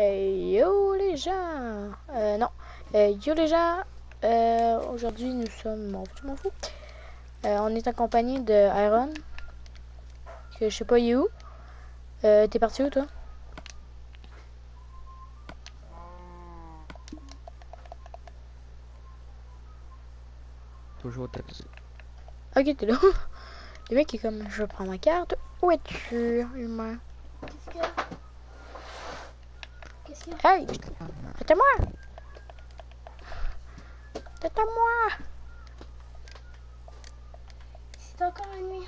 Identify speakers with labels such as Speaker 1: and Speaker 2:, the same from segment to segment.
Speaker 1: Hey, yo les gens! Euh, non. Euh, yo les gens! Euh, aujourd'hui nous sommes. Bon, je m'en fous. Euh, on est accompagné de Iron. Que je sais pas il est où? Euh, T'es parti où toi?
Speaker 2: Toujours taxi.
Speaker 1: Ok, t'es là. Le mec est comme je prends ma carte. Où es-tu, humain?
Speaker 3: Qu'est-ce que. Qu'est-ce qu'il y a
Speaker 1: Hey! C'est à moi! C'est à moi!
Speaker 3: C'est encore la nuit.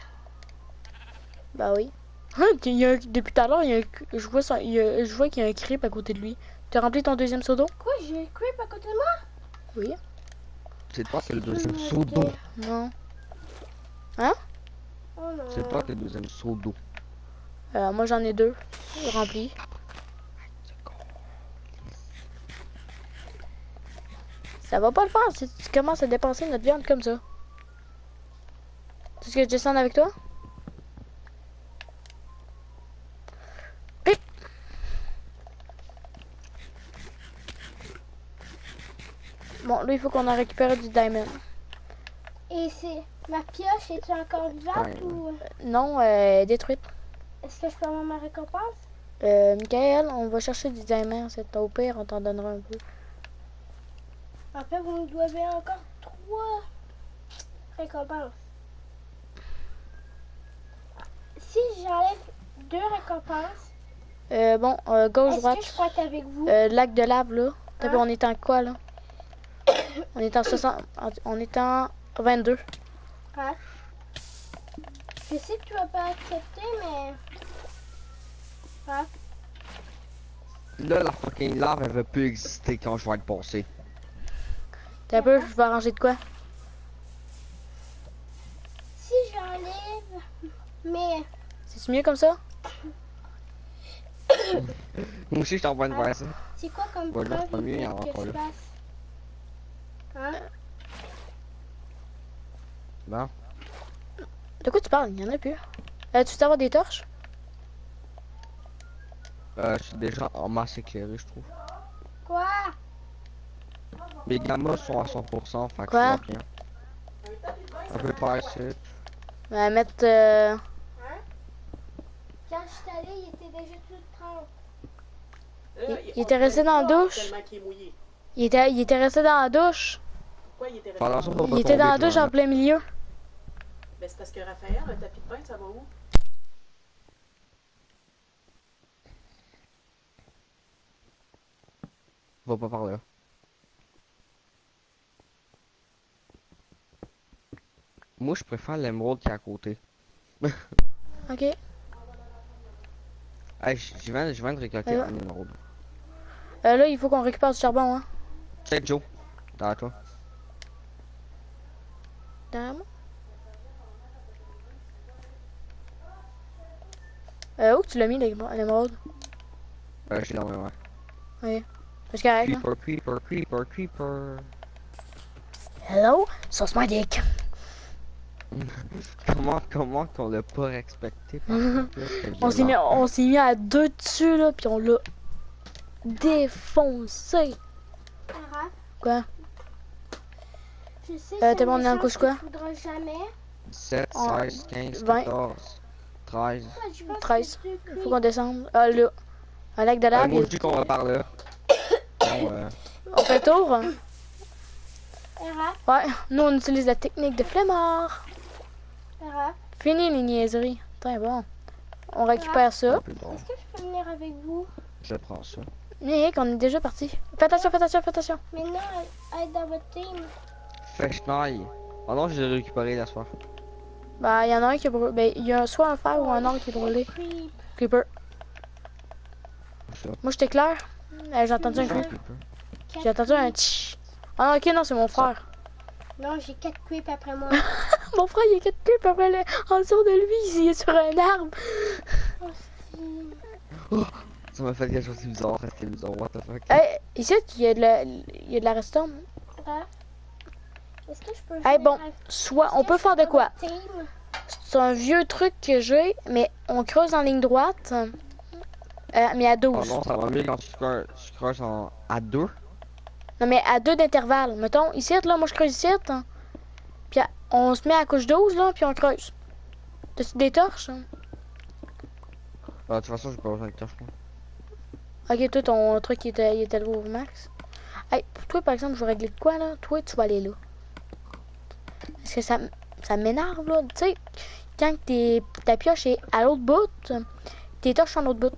Speaker 1: Bah oui. Hein, il y a un- depuis tout à l'heure, il y a un- je vois, ça, il y a- je vois qu'il y a un creep à côté de lui. T'as rempli ton deuxième seau d'eau?
Speaker 3: Quoi, j'ai un creep à côté de moi?
Speaker 1: Oui.
Speaker 2: C'est toi qui as le deuxième seau d'eau.
Speaker 1: Non.
Speaker 3: Oh non.
Speaker 2: C'est toi qui as le deuxième seau d'eau.
Speaker 1: Euh, moi j'en ai deux remplis. Ça va pas le faire si tu commences à dépenser notre viande comme ça. Est-ce que je descends avec toi? Pip! Bon, là il faut qu'on en récupère du diamond.
Speaker 3: Et c'est. Ma pioche, est-tu encore vivante ou.
Speaker 1: Non, euh, détruite.
Speaker 3: Est-ce que je peux avoir ma récompense?
Speaker 1: Euh, Michael, on va chercher du diamond. C'est au pire, on t'en donnera un peu.
Speaker 3: Après, vous nous devez encore trois récompenses. Si j'enlève deux récompenses,
Speaker 1: Euh, bon, euh, gauche, droite.
Speaker 3: que je peux être avec vous?
Speaker 1: Euh, lac de lave, là. T'as vu,
Speaker 3: Hein?
Speaker 1: on est en quoi, là? On est en 60... On est en 22.
Speaker 3: Hein? Je sais que tu vas pas accepter, mais. Hein?
Speaker 2: Là, la fucking lave, elle veut plus exister quand je vais être passé.
Speaker 1: T'as un peu, je vais arranger de quoi?
Speaker 3: Si j'enlève. Mais.
Speaker 1: C'est mieux comme ça?
Speaker 2: Moi aussi, je t'envoie une
Speaker 3: Ah.
Speaker 2: ça.
Speaker 3: C'est quoi comme
Speaker 2: Ouais, là,
Speaker 3: preuve
Speaker 2: c'est pas mieux, il y en a
Speaker 3: que
Speaker 2: encore
Speaker 3: tu
Speaker 2: là.
Speaker 3: passes? Hein?
Speaker 2: Bon.
Speaker 1: De quoi tu parles? Il y en a plus. Euh, tu veux avoir des torches?
Speaker 2: Euh, je suis déjà en masse éclairé, je trouve.
Speaker 3: Quoi?
Speaker 2: Mes gammas sont à 100%, fait
Speaker 1: Quoi?
Speaker 2: bien. On peut faire ici.
Speaker 1: On va mettre... euh,
Speaker 3: Quand je suis allée, il était déjà tout trempe.
Speaker 1: Il- il était resté dans la douche? Il était, il était resté dans la douche.
Speaker 4: Pourquoi il était resté dans la douche?
Speaker 1: Il était dans la douche en plein milieu.
Speaker 4: Ben, c'est parce que Raphaël, un tapis de pain, ça va où?
Speaker 2: Va pas par là. Moi, je préfère l'émeraude qui est à côté.
Speaker 1: Ok.
Speaker 2: Hey, je viens, je viens de récolter un émeraude.
Speaker 1: Euh, là, il faut qu'on récupère du charbon, hein.
Speaker 2: C'est Joe. Dans toi.
Speaker 1: Derrière moi. Euh, où tu l'as mis, l'émer- l'émeraude?
Speaker 2: Euh, je suis dans le ouais.
Speaker 1: Parce correct, là.
Speaker 2: Creeper, creeper, creeper, creeper.
Speaker 1: Hello, sauce my dick.
Speaker 2: Comment, comment qu'on l'a pas respecté
Speaker 1: On s'est mis, on s'est mis à deux dessus, là, puis on l'a défoncé. Quoi?
Speaker 3: je sais
Speaker 1: Euh, t'es bon, on est en couche quoi?
Speaker 3: Tu voudras jamais.
Speaker 2: 7,
Speaker 1: en-
Speaker 2: 16, 15,
Speaker 1: 20.
Speaker 2: 14, 13.
Speaker 3: Ah, je pense que
Speaker 1: 13.
Speaker 3: deux
Speaker 1: Il faut qu'on descende. Ah, là. Un lac de
Speaker 2: Euh,
Speaker 1: lave.
Speaker 2: moi,
Speaker 1: il-
Speaker 2: je dis qu'on va par là. Bon, euh,
Speaker 1: On fait le tour? Ouais, nous, on utilise la technique de flemmard.
Speaker 3: Sarah,
Speaker 1: Fini les niaiseries. Très bon. On récupère ça.
Speaker 3: est-ce que je peux venir avec vous?
Speaker 2: Je prends ça.
Speaker 1: Nick, on est déjà parti. Fais attention, fais attention, fais attention.
Speaker 3: Maintenant, à- être dans votre team.
Speaker 2: Fèche-naille. Oh non, je l'ai récupéré la soir.
Speaker 1: Bah, il y en a un qui est brûlé. Ben, il y a soit un fer ou un or qui est brûlé.
Speaker 3: Creep.
Speaker 1: Creeper. Moi, j'étais clair. Euh, j'ai entendu un creep. J'ai entendu un tch. Ah, ok, non, c'est mon frère.
Speaker 3: Non, j'ai quatre creeps après moi.
Speaker 1: Mon frère, il y a quatre creeps après le... en dessous de lui, il est sur un arbre.
Speaker 3: Hostie.
Speaker 2: Ça m'a fait quelque chose de bizarre, c'était bizarre, what the fuck.
Speaker 1: Hey, ici, il y a de la, il y a de la redstone.
Speaker 3: Sarah, est-ce que je peux
Speaker 1: Hey,
Speaker 3: venir
Speaker 1: bon, soit, on peut faire de quoi? C'est un vieux truc que j'ai, mais on creuse en ligne droite. Euh, mais à
Speaker 2: Oh
Speaker 1: 12.
Speaker 2: non, ça va mieux quand tu creuses, tu creuses en... à deux.
Speaker 1: Non, mais à deux d'intervalle. Mettons, ici, là, moi je creuse ici. hein. Puis on se met à couche 12, là, puis on creuse. T'as-tu des torches? hein?
Speaker 2: Ah, de toute façon, j'ai pas besoin de torche, moi.
Speaker 1: Ok, toi, ton truc, il était, il était au max. Hey, pour toi, par exemple, je vais régler de quoi, là? Toi, tu vas aller là. Parce que ça, ça m'énerve, là. Tu sais, quand t'es, ta pioche est à l'autre bout, tes torches sont à l'autre bout.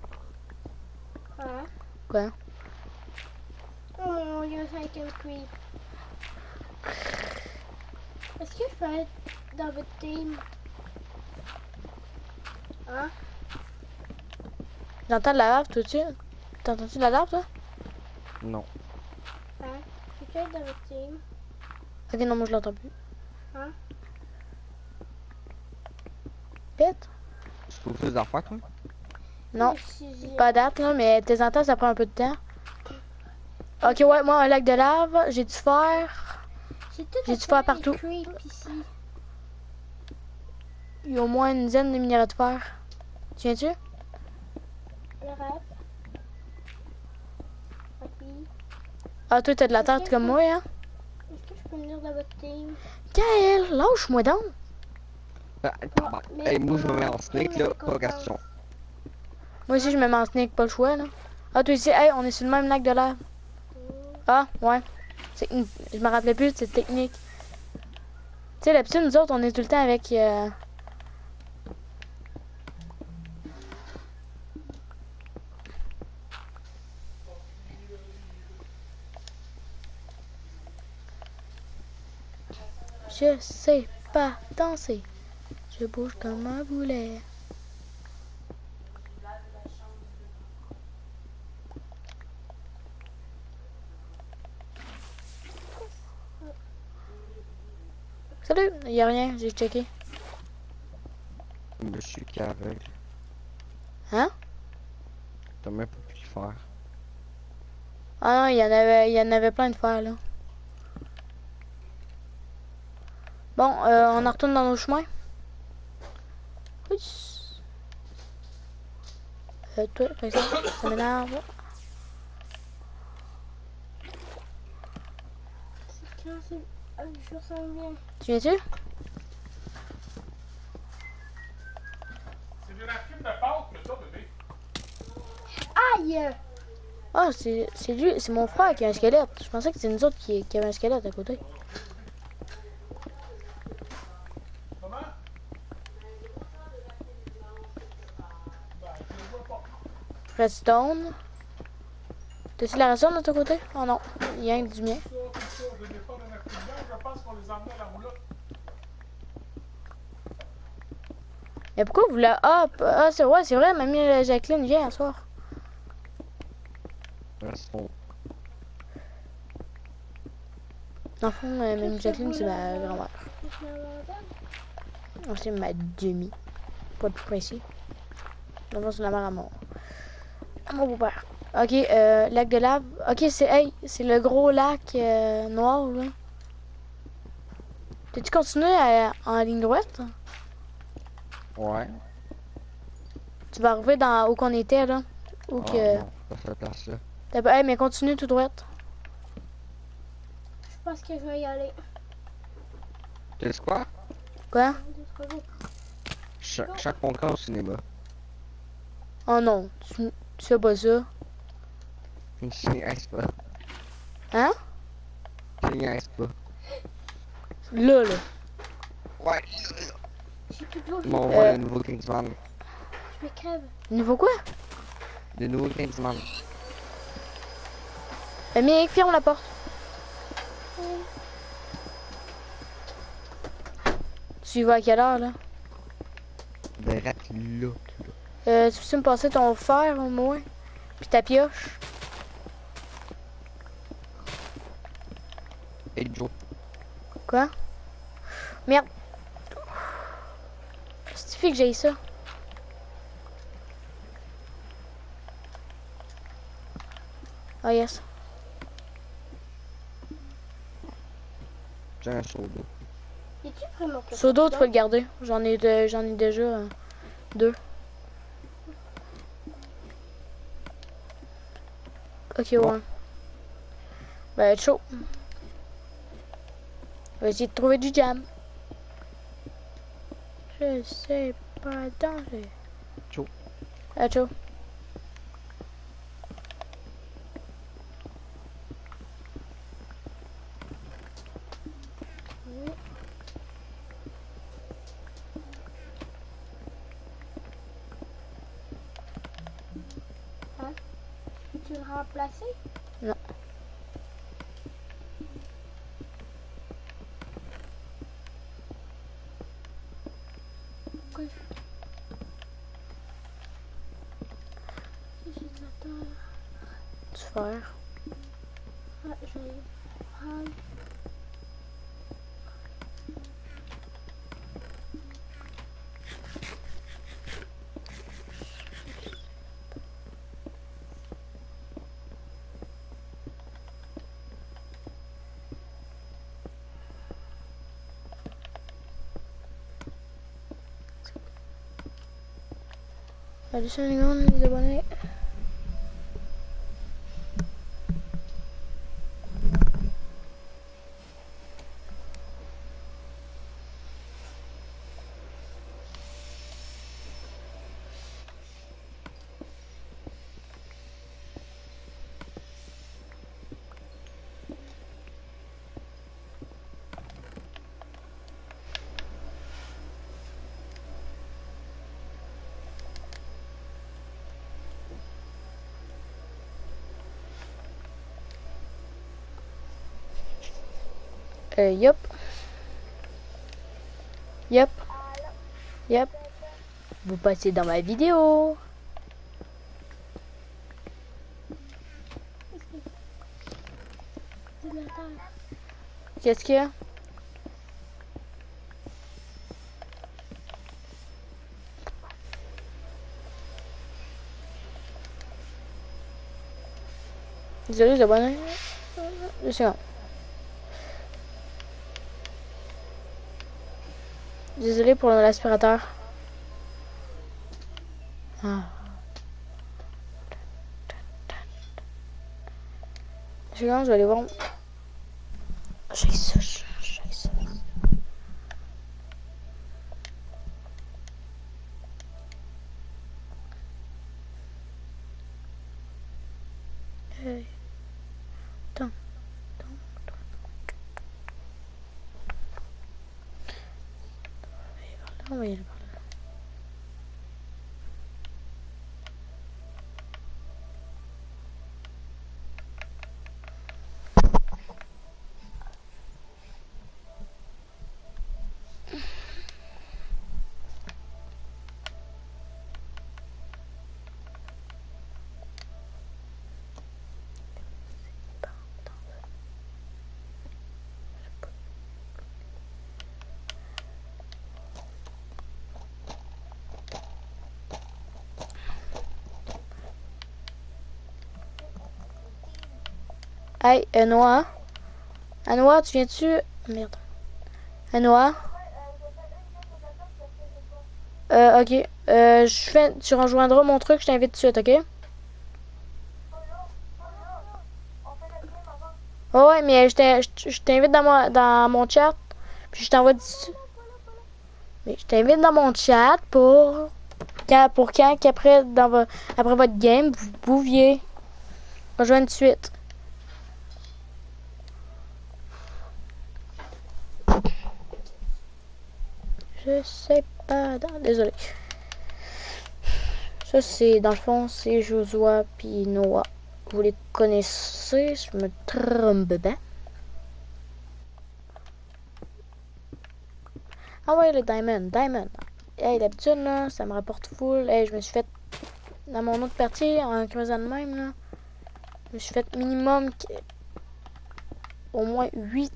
Speaker 5: Ouais.
Speaker 1: Quoi?
Speaker 5: Oh dieu, ça a un creep. Est-ce que je peux être dans votre team? Hein?
Speaker 1: J'entends de la lave, toi, tu? T'entends-tu de la lave, toi?
Speaker 2: Non.
Speaker 5: Hein? Je peux être dans votre team?
Speaker 1: Ok, non, moi, je l'entends plus.
Speaker 5: Hein?
Speaker 1: Pète?
Speaker 2: Tu trouves plus d'affaires, toi?
Speaker 1: Non. Pas date, là, mais tes entends, ça prend un peu de temps. Ok, ouais, moi, un lac de lave, j'ai du fer.
Speaker 5: J'ai
Speaker 1: du fer
Speaker 5: fait
Speaker 1: partout. Il y a au moins une dizaine de minerais de fer. Tu
Speaker 5: rap. Papy.
Speaker 1: Ah, toi, t'as de la terre comme moi, hein?
Speaker 5: Est-ce que je peux venir dans votre team?
Speaker 1: Gaël, lâche-moi donc.
Speaker 2: Ah, bah, hey, moi, je me mets en
Speaker 5: comment
Speaker 2: là, pas question.
Speaker 1: Moi aussi, je me mets en snake, pas le choix, là. Ah, toi ici, hey, on est sur le même lac de lave. Ah, ouais. Je me rappelais plus de cette technique. Tu sais, d'habitude, nous autres, on est tout le temps avec... euh, Je sais pas danser. Je bouge comme un boulet. Salut, y a rien, j'ai checké.
Speaker 2: Je suis qu'aveugle.
Speaker 1: Hein?
Speaker 2: T'as même pas pu le faire.
Speaker 1: Ah non, il y en avait, il y en avait plein de fer là. Bon, euh, on en retourne dans nos chemins. Oui. Euh, toi, par exemple, ça m'énerve.
Speaker 5: C'est je sens bien.
Speaker 1: Tu viens-tu?
Speaker 4: C'est de la crème de pâte que t'as, bébé.
Speaker 5: Aïe!
Speaker 1: Ah, c'est c'est lui, c'est mon frère qui a un squelette. Je pensais que c'était nous autres qui, qui avait un squelette à côté.
Speaker 4: Comment? Ben, je le vois pas.
Speaker 1: Redstone. T'as-tu la redstone de ton côté? Oh non, il y a un du mien.
Speaker 4: Ça, tout ça, je n'ai pas de la cuillère, à la roulotte.
Speaker 1: Mais pourquoi vous la... Ah, ah c'est ouais, c'est vrai, mamie Jacqueline vient ce soir. Dans le fond, euh, mamie Jacqueline, c'est ma grand-mère. Non, c'est ma demi. Pas de plus précis. Dans le fond, c'est la mère à mon... à mon beau-père. Ok, euh, lac de lave. Ok, c'est hey, c'est le gros lac euh, noir, là. T'as-tu continué à- en ligne droite?
Speaker 2: Ouais.
Speaker 1: Tu vas arriver dans où qu'on était, là. Où
Speaker 2: Ah,
Speaker 1: que...
Speaker 2: non, pas cette.
Speaker 1: T'as pas- Hey, mais continue tout droit.
Speaker 5: Je pense que je vais y aller.
Speaker 2: Tu sais quoi?
Speaker 1: Quoi?
Speaker 5: Go.
Speaker 2: Chaque, contrat au cinéma.
Speaker 1: Oh non, tu, tu fais pas ça.
Speaker 2: Je niaise pas.
Speaker 1: Hein?
Speaker 2: Je niaise pas.
Speaker 1: Là.
Speaker 2: Ouais.
Speaker 5: J'ai plus d'eau.
Speaker 2: Bon, on
Speaker 1: Euh.
Speaker 2: voit le nouveau Kingsman.
Speaker 5: Je me crève.
Speaker 1: Niveau quoi?
Speaker 2: Le nouveau Kingsman.
Speaker 1: Mick, ferme la porte. Tu y vas à quelle heure, là?
Speaker 2: De rat là.
Speaker 1: Euh, tu peux me passer ton fer, au moins? Puis ta pioche?
Speaker 2: Et Joe.
Speaker 1: Quoi? Merde. C'est fait que j'ai ça? Ah yes.
Speaker 2: J'ai un seau d'eau.
Speaker 1: Seau d'eau, tu peux le garder. J'en ai, de- j'en ai déjà euh, deux. Ok, ouais. Ben, chaud. On va essayer de trouver du jam. Je sais pas danger.
Speaker 2: Chaud.
Speaker 1: Ah, chaud.
Speaker 5: Tu le remplacer
Speaker 1: Non.
Speaker 5: Pourquoi J'attends.
Speaker 1: Tu faire.
Speaker 5: Ah, je vais prendre.
Speaker 1: Salut, salut, les gars, les Euh, yup. Yup. Yup. Vous passez dans ma vidéo. Qu'est-ce qu'il y a? Désolé les abonnés. Deux secondes. Désolé pour l'aspirateur. Ah. Je vais aller voir. J'ai ça, Hey, Noah. Ah, Noah, tu viens-tu... Merde. Noah. Euh, ok. Euh, je fais... Tu rejoindras mon truc, je t'invite tout de suite, ok? Oh, ouais, mais je t'in- je je t'invite dans mon, dans mon chat. Puis je t'envoie. Mais je t'invite dans mon chat pour... Quand, pour quand, qu'après, dans après votre game, vous pouviez rejoindre de suite. Je sais pas. Désolé. Ça, c'est, dans le fond, c'est Joshua puis Noah. Vous les connaissez, je me trompe pas. Ah ouais, le Diamond, Diamond. Hey, d'habitude, là, ça me rapporte full. Hey, je me suis fait, dans mon autre partie, en creusant de même, là, je me suis fait minimum au moins 8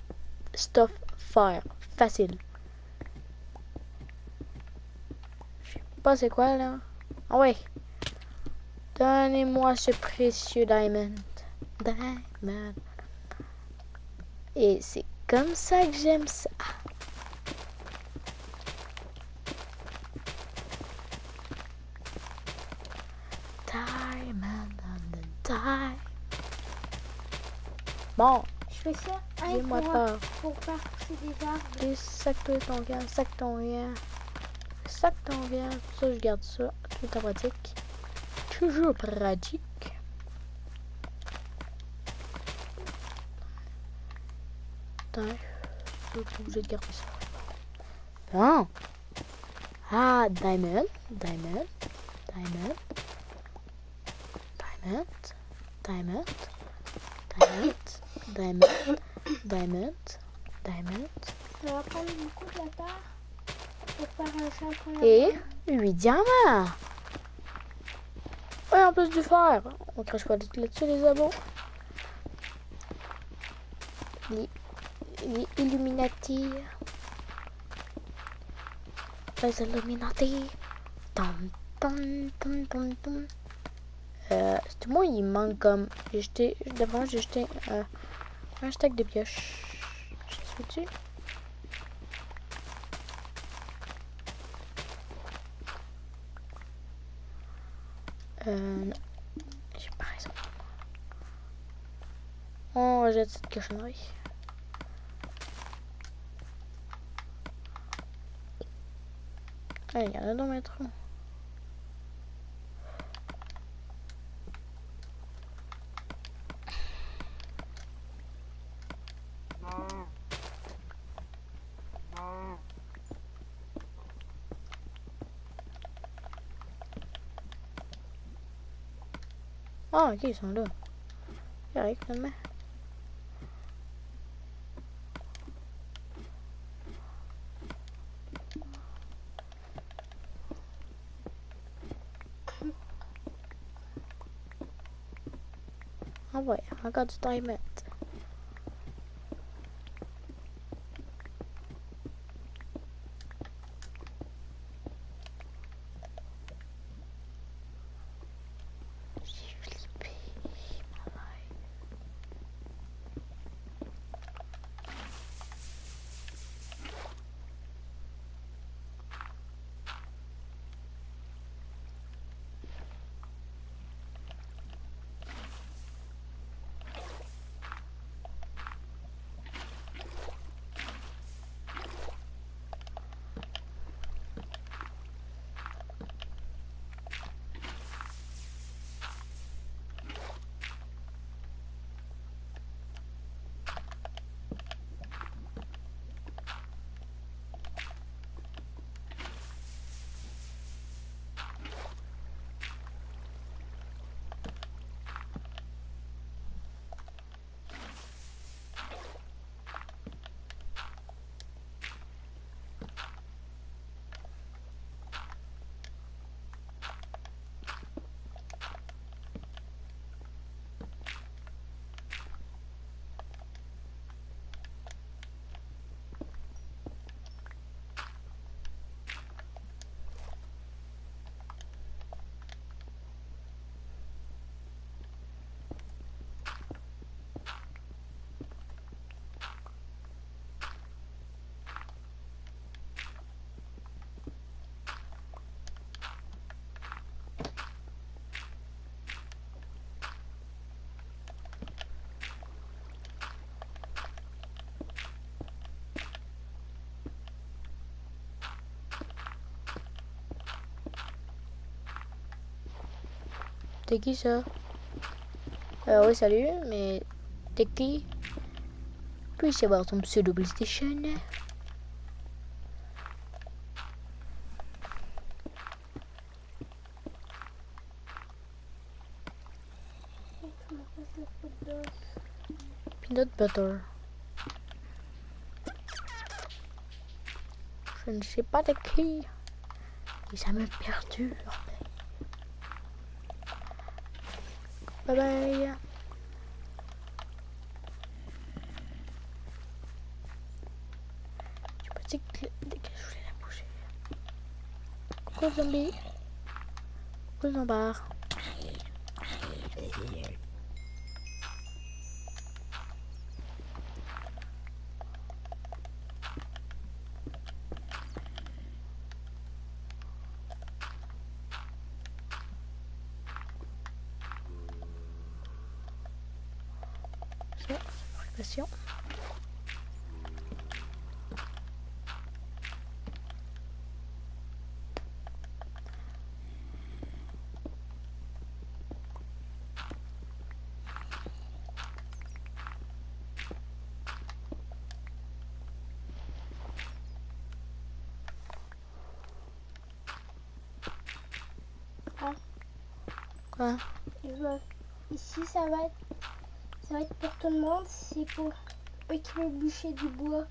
Speaker 1: stuff faire. Facile. Je sais pas c'est quoi, là? Ah ouais. Donnez-moi ce précieux diamond. Diamond. Et c'est comme ça que j'aime ça. Diamond on the diamond. Bon,
Speaker 5: Je fais ça hein,
Speaker 1: dis-moi
Speaker 5: pour,
Speaker 1: pas.
Speaker 5: pour faire pousser des arbres.
Speaker 1: Et sac-toi ton camp, sac ton rien. Sac ton rien. Ça, je garde ça. Tout temps pratique. Toujours pratique. Attends. Je suis obligé de garder ça. Bon. Ah, diamond. Diamond. Diamond. Diamond. Diamond. Diamond. Diamond. Diamond. Diamond.
Speaker 5: Ça va prendre beaucoup de la terre pour faire un champion.
Speaker 1: Et 8 diamants. Ouais, en plus du fer. On crache pas là-dessus, les abos. Les, les Illuminati. Les Illuminati. Tom, tom, tom, tom, tom. Euh, c'est moi, il manque comme. J'ai jeté. D'abord, j'ai jeté euh, un stack de pioches. Je sais tu Euh. J'ai pas raison. On rejette cette cochonnerie. Ah, il y en a dans mes trous. Aa değil sonra. Ya yüklenme. Oh wait, I got a diamond. T'es qui ça? Euh, Oui, salut, mais t'es qui? Puis-je savoir ton pseudo PlayStation Peanut butter. Je ne sais pas de qui. Et ça me perturbe. Bye bye. Pas dit que, que je voulais la bouger. Coucou zombie. Coucou zombard. Attention, attention. Quoi?
Speaker 3: Ici, ça va va être pour tout le monde. C'est pour eux qui veulent bûcher du bois.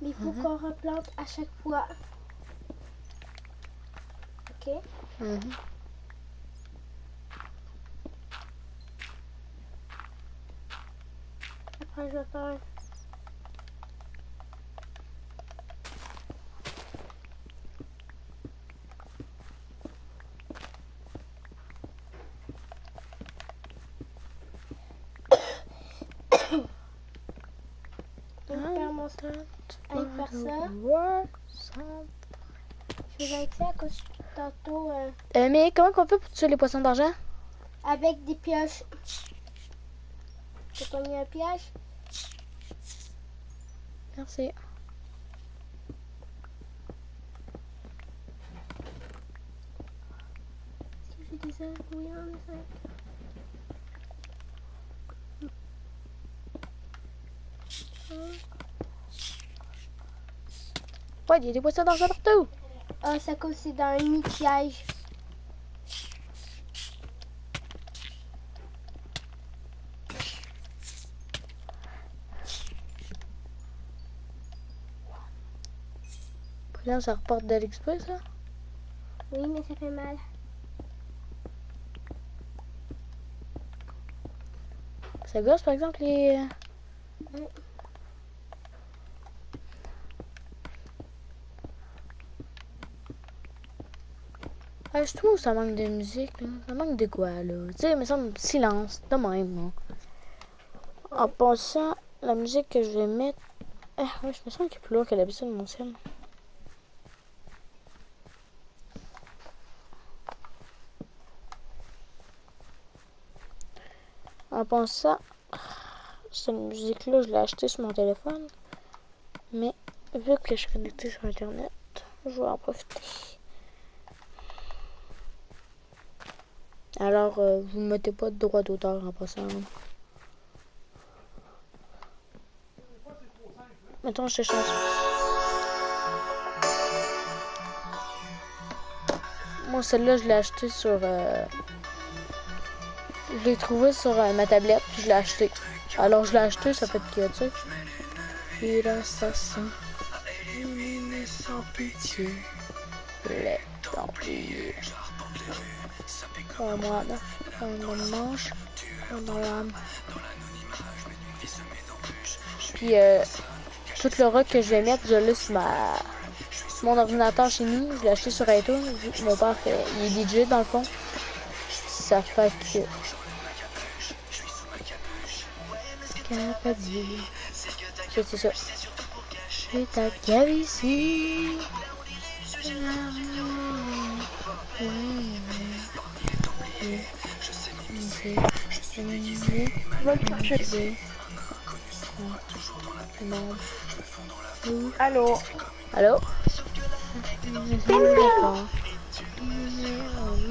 Speaker 3: Mais il faut
Speaker 1: Mhm.
Speaker 3: qu'on replante à chaque fois. Ok?
Speaker 1: Mhm.
Speaker 3: Après, je vais faire. Je vais faire mon Allez faire ça. À cause tantôt euh,
Speaker 1: Euh, mais comment qu'on fait pour tuer les poissons d'argent?
Speaker 3: avec des pioches. J'ai pogné un piège.
Speaker 1: Merci.
Speaker 3: Est-ce que j'ai des? Oui, on a cinq.
Speaker 1: Ouais, il y a des poissons d'argent partout.
Speaker 3: Ah, ça cause c'est dans un.
Speaker 1: Puis là, ça reporte de l'exprès, ça.
Speaker 3: Oui, mais ça fait mal.
Speaker 1: Ça gosse, par exemple, les...
Speaker 3: Oui.
Speaker 1: Je trouve ça manque de musique. Ça manque de quoi, là? Tu sais, il me semble silence, de même, là. En pensant, la musique que je vais mettre... Ah, ouais, je me sens qu'il est plus lourd que d'habitude, mon ciel. En pensant, cette musique-là, je l'ai achetée sur mon téléphone. Mais vu que je suis connectée sur Internet, je vais en profiter. Alors, euh, vous ne mettez pas de droit d'auteur en passant. Mettons, je te change. Moi, celle-là, je l'ai achetée sur. euh, Je l'ai trouvée sur euh, ma tablette, puis je l'ai achetée. Alors, je l'ai achetée, ça fait que, tu sais. Sent. Une sans pitié. Les Templiers. Oh, moi, là. Me mange. On a l'âme. Puis, euh, tout le rock que je vais mettre, je l'ai sur ma... mon ordinateur chez nous. Je l'ai acheté sur iTunes. Mon père, fait... il est DJ dans le fond. Ça fait que... C'est ça. C'est ta cave ici.
Speaker 5: Le.
Speaker 1: Non.
Speaker 5: Allô?
Speaker 1: Allô?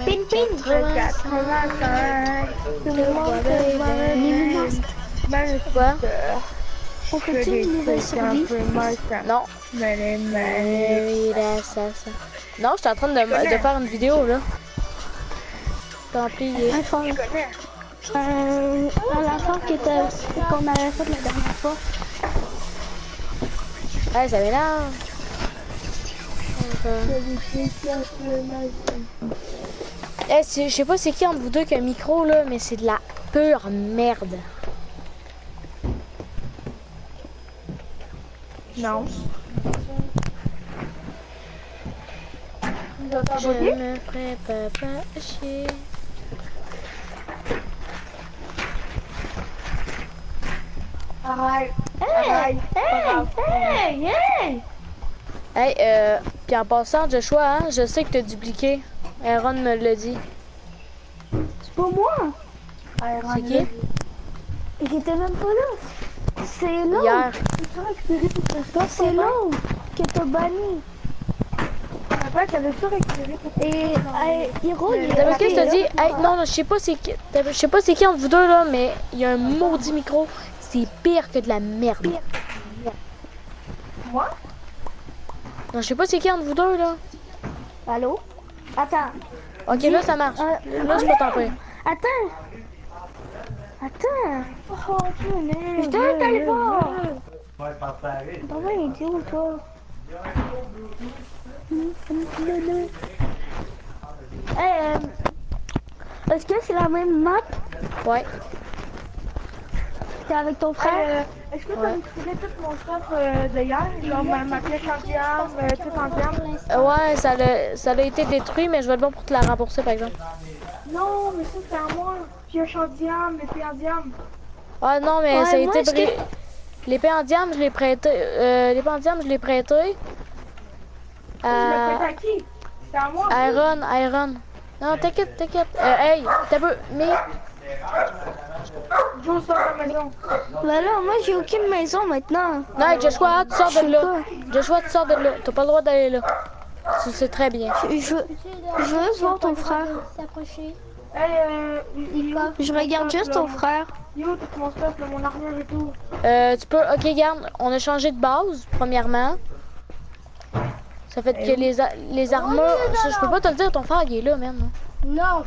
Speaker 5: Ping ping! 85. Tout le monde se balade. Même
Speaker 1: Quoi?
Speaker 5: On fait une?
Speaker 1: Non. Euh. Non, je suis en train de, de faire une vidéo là. Templier.
Speaker 5: je connais. Euh, à la fin qui était, qu'on avait fait la dernière fois.
Speaker 1: Ouais, ça m'énerve. Eh, c'est- je sais pas c'est qui entre vous deux qui a un micro là, mais c'est de la pure merde.
Speaker 5: Non.
Speaker 1: Je me ferai pas, pas chier.
Speaker 5: Arrête. Hey! Hey! Hey! Hey!
Speaker 1: Hey, euh, puis en passant, Joshua, hein, je sais que t'as dupliqué. Aaron me l'a dit.
Speaker 5: C'est pas moi.
Speaker 1: C'est qui?
Speaker 6: J'étais même pas là. C'est l'autre. C'est l'autre que t'as banni.
Speaker 5: Après, t'avais tout récupéré.
Speaker 6: Et euh, Hiro, il
Speaker 1: T'as que
Speaker 6: là.
Speaker 1: dit? Hey, non, non, je sais pas c'est qui. Je sais pas c'est qui entre vous deux là, mais il y a un maudit micro. C'est pire que de la merde.
Speaker 5: Moi?
Speaker 1: Non, je sais pas c'est qui entre vous deux là.
Speaker 6: Allô? Attends.
Speaker 1: Ok, là ça marche.
Speaker 6: Euh,
Speaker 1: Là, je peux t'en prie.
Speaker 6: Attends. Attends. Oh, je t'ai pas. T'as un idiot, toi? Hey, euh, Est-ce que c'est la même map?
Speaker 1: Ouais.
Speaker 6: Que avec ton frère?
Speaker 5: Euh, Est-ce que tu
Speaker 1: Ouais.
Speaker 5: récupéré tout mon stuff euh? Genre ma, ma flèche anti-arme, euh, tout en diamant?
Speaker 1: Euh, ouais, ça a, ça a été détruit, mais je vais être bon pour te la rembourser par exemple.
Speaker 5: Non, mais ça c'est à moi. Pioche en diamant, épée en diamant.
Speaker 1: Ah non, mais
Speaker 6: Ouais,
Speaker 1: ça a
Speaker 6: moi,
Speaker 1: été
Speaker 6: ce
Speaker 1: bri...
Speaker 6: que-
Speaker 1: L'épée en diamant, je l'ai prêté. Euh, L'épée en diamant, je l'ai prêté.
Speaker 5: Je l'ai
Speaker 1: À
Speaker 5: qui? C'est à moi.
Speaker 1: Iron, Iron. Non, t'inquiète, t'inquiète. Hey, t'as peu. Mais.
Speaker 5: Joe sort de la maison.
Speaker 6: Ben là, moi j'ai aucune maison maintenant.
Speaker 1: Non, Joshua, tu sors de là. Joshua, tu sors de là. T'as pas le droit d'aller là. Tu sais très bien.
Speaker 6: Je, je, je veux juste voir ton frère.
Speaker 5: Hey, euh,
Speaker 6: Je regarde juste ton frère.
Speaker 5: Et tout?
Speaker 1: Euh, tu peux. Ok, garde. On a changé de base, premièrement. Ça fait que les, a- les armures. Ça, je peux pas te le dire, ton frère, il est là, même.
Speaker 5: Non.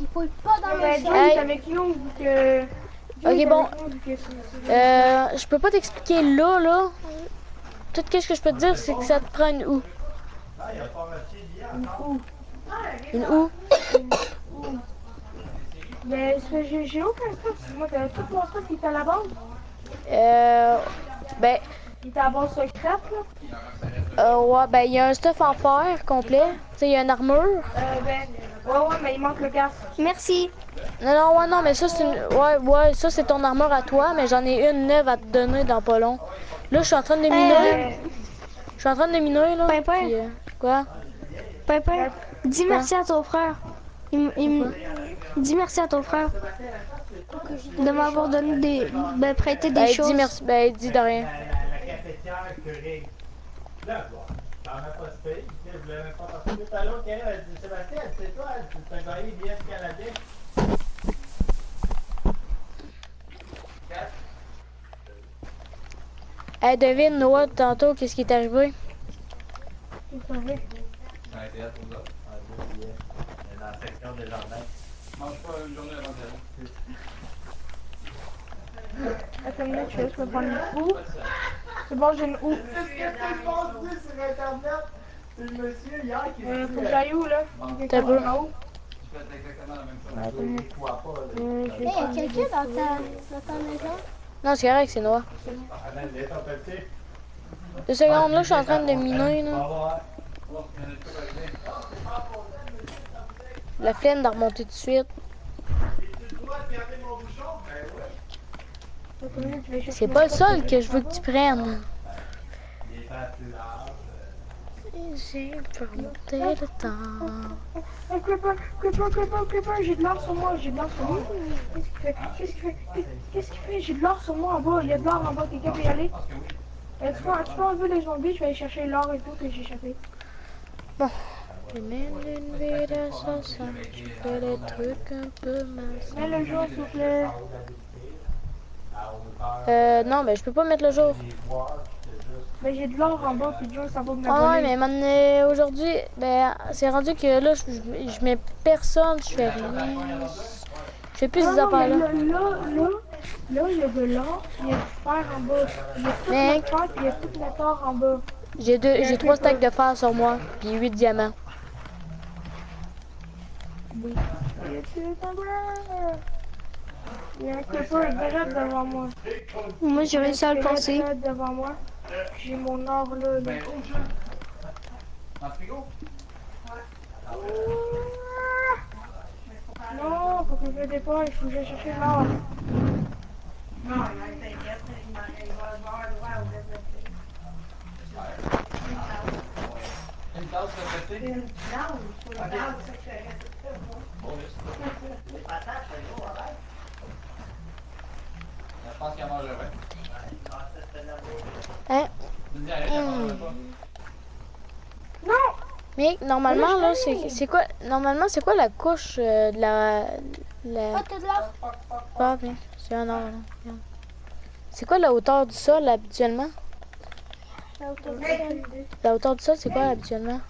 Speaker 5: Il faut pas dans le est avec nous, que...
Speaker 1: Ok,
Speaker 5: est
Speaker 1: bon. Euh, je peux pas t'expliquer là, là. Tout ce que je peux te dire, c'est que ça te prend une houe. Une houe.
Speaker 5: Mais c'est- j'ai j'ai aucun stuff. Moi, t'avais tout mon stuff qui était à la base.
Speaker 1: Euh, ben,
Speaker 5: Il était à la base secrète, là.
Speaker 1: euh, ouais, ben, il y a un stuff en fer complet. Tu sais, il y a une armure.
Speaker 5: Euh, ben, ouais, ouais, mais il manque le casque.
Speaker 6: Merci.
Speaker 1: Non, non, ouais, non, mais ça, c'est une... Ouais, ouais, ça, c'est ton armure à toi, mais j'en ai une neuve à te donner dans pas long. Là, je suis en train de miner. Je suis en train de miner, là.
Speaker 6: Pimpin.
Speaker 1: puis, euh, quoi?
Speaker 6: Pépin, dis merci à ton frère. Il, dis merci à ton frère de m'avoir donné des, ben, prêté des
Speaker 1: Ben,
Speaker 6: choses.
Speaker 1: dis merci. Ben, dis de rien.
Speaker 4: Pas passer. Tout à l'heure, elle a dit Sébastien, c'est toi, tu t'as gagné bien Canadien.
Speaker 1: Hey, devine, Noah, tantôt, qu'est-ce qui est arrivé?
Speaker 5: C'est.
Speaker 4: Dans les théâtres, là. Dans la section des jardins. Mange pas une journée avant
Speaker 5: Attends une minute, je vais juste me prendre une houe. C'est bon, j'ai une houe.
Speaker 4: Qu'est-ce que tu penses sur Internet? C'est le monsieur hier qui
Speaker 5: faut que j'aille où, là?
Speaker 1: T'as.
Speaker 5: En haut.
Speaker 4: fait exactement la même chose.
Speaker 5: Vais
Speaker 6: y a quelqu'un dans ta, maison?
Speaker 1: Non, c'est correct, c'est
Speaker 4: petit.
Speaker 1: Deux secondes, là, je suis en train de miner, là. La flemme de remonter tout de suite. C'est pas le sol que je veux que tu prennes. J'ai pu remonter le temps.
Speaker 5: Oh, Creeper, Creeper, Creeper, Creeper, j'ai de l'or sur moi, j'ai de l'or sur moi. Qu'est-ce qu'il fait? Qu'est-ce qu'il fait? J'ai de l'or sur moi en bas, il y a de l'or en bas, quelqu'un peut y aller? Tu, peux, tu les zombies, je vais aller chercher l'or et tout que j'ai échappé.
Speaker 1: Je mène une vie de sauce, je fais des trucs un peu minces.
Speaker 5: Mets le jour, s'il vous plaît.
Speaker 1: Euh, non, mais je peux pas mettre le jour.
Speaker 5: Ben, j'ai de l'or en bas, puis Joe, ça va me
Speaker 1: Ah ouais, mais maintenant, aujourd'hui, ben, c'est rendu que là, je, je- je mets personne, je fais rien. Je fais plus
Speaker 5: Non,
Speaker 1: ces
Speaker 5: non, mais
Speaker 1: affaires-là.
Speaker 5: là, là, là, là, il y a de l'or, il y a du fer en bas. Il y a tout
Speaker 1: Mec.
Speaker 5: le fer, puis il y a tout le or en bas.
Speaker 1: J'ai deux, j'ai trois stacks de fer sur moi, puis huit diamants.
Speaker 5: Oui. Il y a tout en bas. Il y a un creeper direct devant moi.
Speaker 6: Moi, j'ai réussi à le
Speaker 5: direct devant moi. J'ai mon
Speaker 4: orle.
Speaker 5: Non, faut que je le dépose, il faut que j'aille chercher.
Speaker 4: Non, il Je pense.
Speaker 1: Hein?
Speaker 4: Mange pas.
Speaker 1: Mais normalement, là, c'est quoi Normalement, c'est quoi la couche euh, de la. la...
Speaker 6: Ah?
Speaker 1: Ah, bien. C'est un or, là. C'est quoi la hauteur du sol habituellement?
Speaker 6: La hauteur du sol.
Speaker 1: La hauteur du sol, c'est quoi habituellement?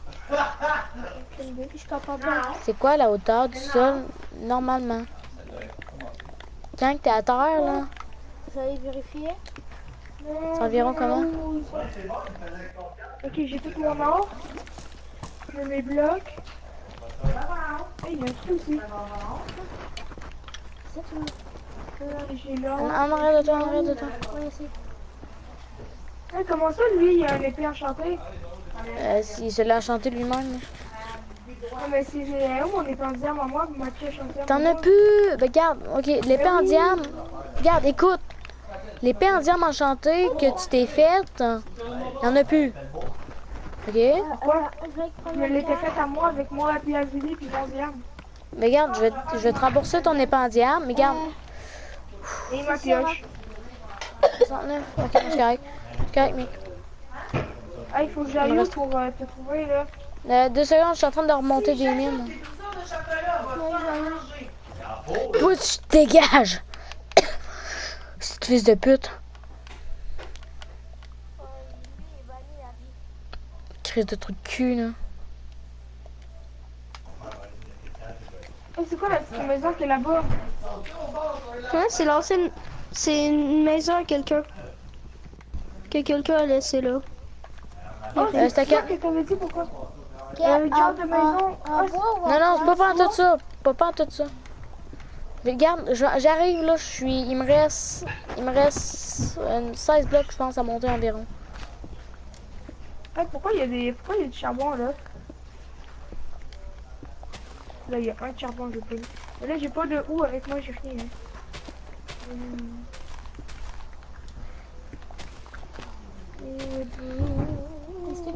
Speaker 1: C'est quoi la hauteur du sol normalement? Quand t'es à terre, là,
Speaker 6: Vous allez vérifier?
Speaker 1: C'est environ comment
Speaker 5: Ok, j'ai tout mon or. J'ai mes blocs. Hey, il y a un truc aussi.
Speaker 6: C'est tout.
Speaker 5: J'ai
Speaker 1: En,
Speaker 5: l'or.
Speaker 1: en arrière de toi, en arrière de toi.
Speaker 6: Oui, ici.
Speaker 5: Hey, comment ça, lui, il a un épée enchantée?
Speaker 1: Euh, il se l'a enchanté lui-même.
Speaker 5: Ah, mais c'est c'est où mon épée en diamant? À moi, ma pièce enchantée à
Speaker 1: T'en as plus Ben, regarde, ok, l'épée en diamant. Regarde, écoute. L'épée en diamant enchantée que tu t'es faite, y'en a plus. Ok?
Speaker 5: Pourquoi?
Speaker 6: Je
Speaker 5: l'étais faite à moi avec moi, puis Azuli, puis mon diamant.
Speaker 1: Mais regarde, je vais, te- je vais te rembourser ton épée en diamant. Mais regarde,
Speaker 5: Et ma pioche.
Speaker 1: 69. Ok, c'est correct. C'est correct, mec.
Speaker 5: Ah, il faut que j'aille où pour euh, te trouver, là?
Speaker 1: Euh, deux secondes, je suis en train de remonter des mines. Toi, tu te dégages. Fils de pute. Crise de trou de cul, là.
Speaker 5: C'est quoi la petite maison qui est là-bas?
Speaker 6: Hein, c'est l'ancienne. C'est une maison à quelqu'un. Que quelqu'un a laissé là.
Speaker 5: Oh,
Speaker 1: Euh,
Speaker 5: c'est ça
Speaker 1: quel-
Speaker 5: que t'avais dit, pourquoi? Euh, de maison. C'est-
Speaker 1: Non, non, c'est pas pas tout ça. Pas pas tout ça. Mais regarde, je- j'arrive là, je suis. Il me reste. Il me reste euh, 16 blocs, je pense, à monter environ.
Speaker 5: Hey, pourquoi il y a des. Pourquoi il y a du charbon là? Là, il y a un de charbon, j'ai pas vu. Mais là, j'ai pas de où avec moi, j'ai rien. Hein. Hum.
Speaker 6: Est-ce que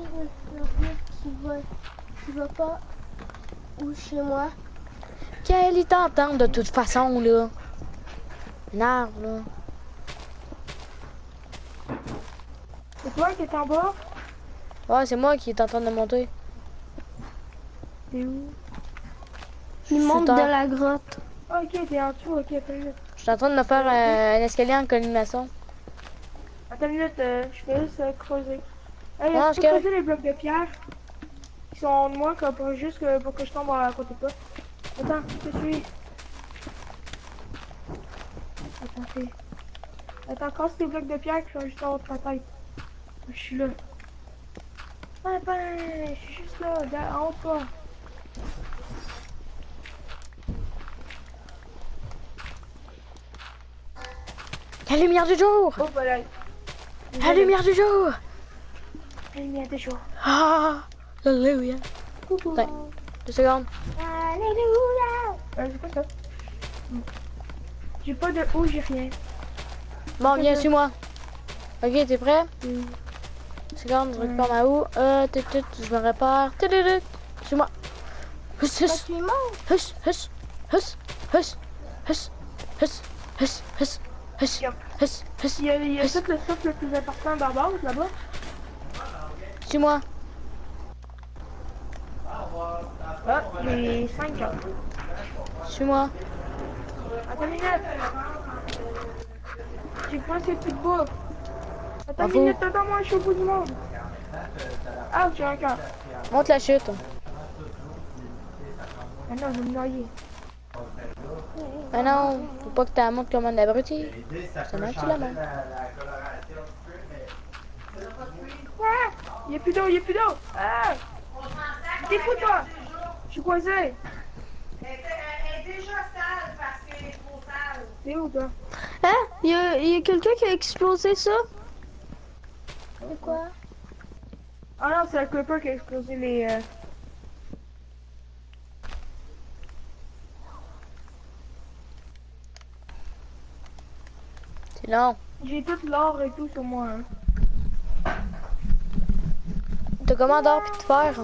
Speaker 6: tu veux va, va pas? Ou chez moi?
Speaker 1: Quelle est t'entendre de toute façon, là? Un arbre, là.
Speaker 5: C'est toi qui es en bas?
Speaker 1: Ouais, c'est moi qui est en train de monter.
Speaker 5: T'es où?
Speaker 6: Il monte de la grotte.
Speaker 5: Ah, ok, t'es en dessous, ok, attends une minute.
Speaker 1: Je suis en train de me faire euh, un escalier en colimaçon.
Speaker 5: Attends une minute, euh, je juste euh, creuser. Hey,
Speaker 1: Non,
Speaker 5: est-ce que
Speaker 1: c'est
Speaker 5: tu creuser les blocs de pierre? Qui sont en de moi, quoi, pour, juste que, pour que je tombe à côté de toi. Attends, je te suis. Attends, fais. Attends, casse tes blocs de pierre qui sont juste en haut de ta tête. Je suis là. Ah ben, je suis juste là, en haut de toi.
Speaker 1: La lumière du jour!
Speaker 5: Oh, voilà.
Speaker 1: La lumière du jour!
Speaker 5: La lumière des jours.
Speaker 1: Ah! Alléluia!
Speaker 5: Coucou.
Speaker 1: Deux secondes.
Speaker 5: Euh, j'ai pas ça. Pas de haut, j'ai rien.
Speaker 1: Bon, viens, suis-moi. Ok, t'es prêt. Seconde, je récupère ma euh, je me répare. Suis-moi. Bah, hush, hush. Hush, hush, hush, hush, hush, hush,
Speaker 5: hush,
Speaker 1: hush. Hush,
Speaker 5: il y a, le stuff le plus important d'abord là-bas.
Speaker 1: Suis-moi.
Speaker 5: Ah, les 5 ans.
Speaker 1: Suis-moi.
Speaker 5: Attends une minute. J'ai plus de bouffe. Attends une
Speaker 1: Bravo.
Speaker 5: minute, attends-moi, je suis au bout du monde. Ah, j'ai un cœur.
Speaker 1: Monte la chute.
Speaker 5: Ah non, je vais me noyer.
Speaker 1: Mais non, faut pas que tu la montes comme un abruti.
Speaker 4: Ça
Speaker 1: moi qui la
Speaker 5: Ah, il y a plus d'eau, il y a plus d'eau. Ah, défous-toi. Je suis coincé.
Speaker 7: Elle est déjà sale parce qu'elle est trop sale.
Speaker 5: T'es où, toi?
Speaker 6: Hein? Il y a, quelqu'un qui a explosé ça?
Speaker 5: C'est quoi? Ah non, c'est le Clipper qui a explosé les... euh,
Speaker 1: C'est long.
Speaker 5: J'ai tout l'or et tout sur moi. Hein.
Speaker 1: T'as comment d'or pis de fer?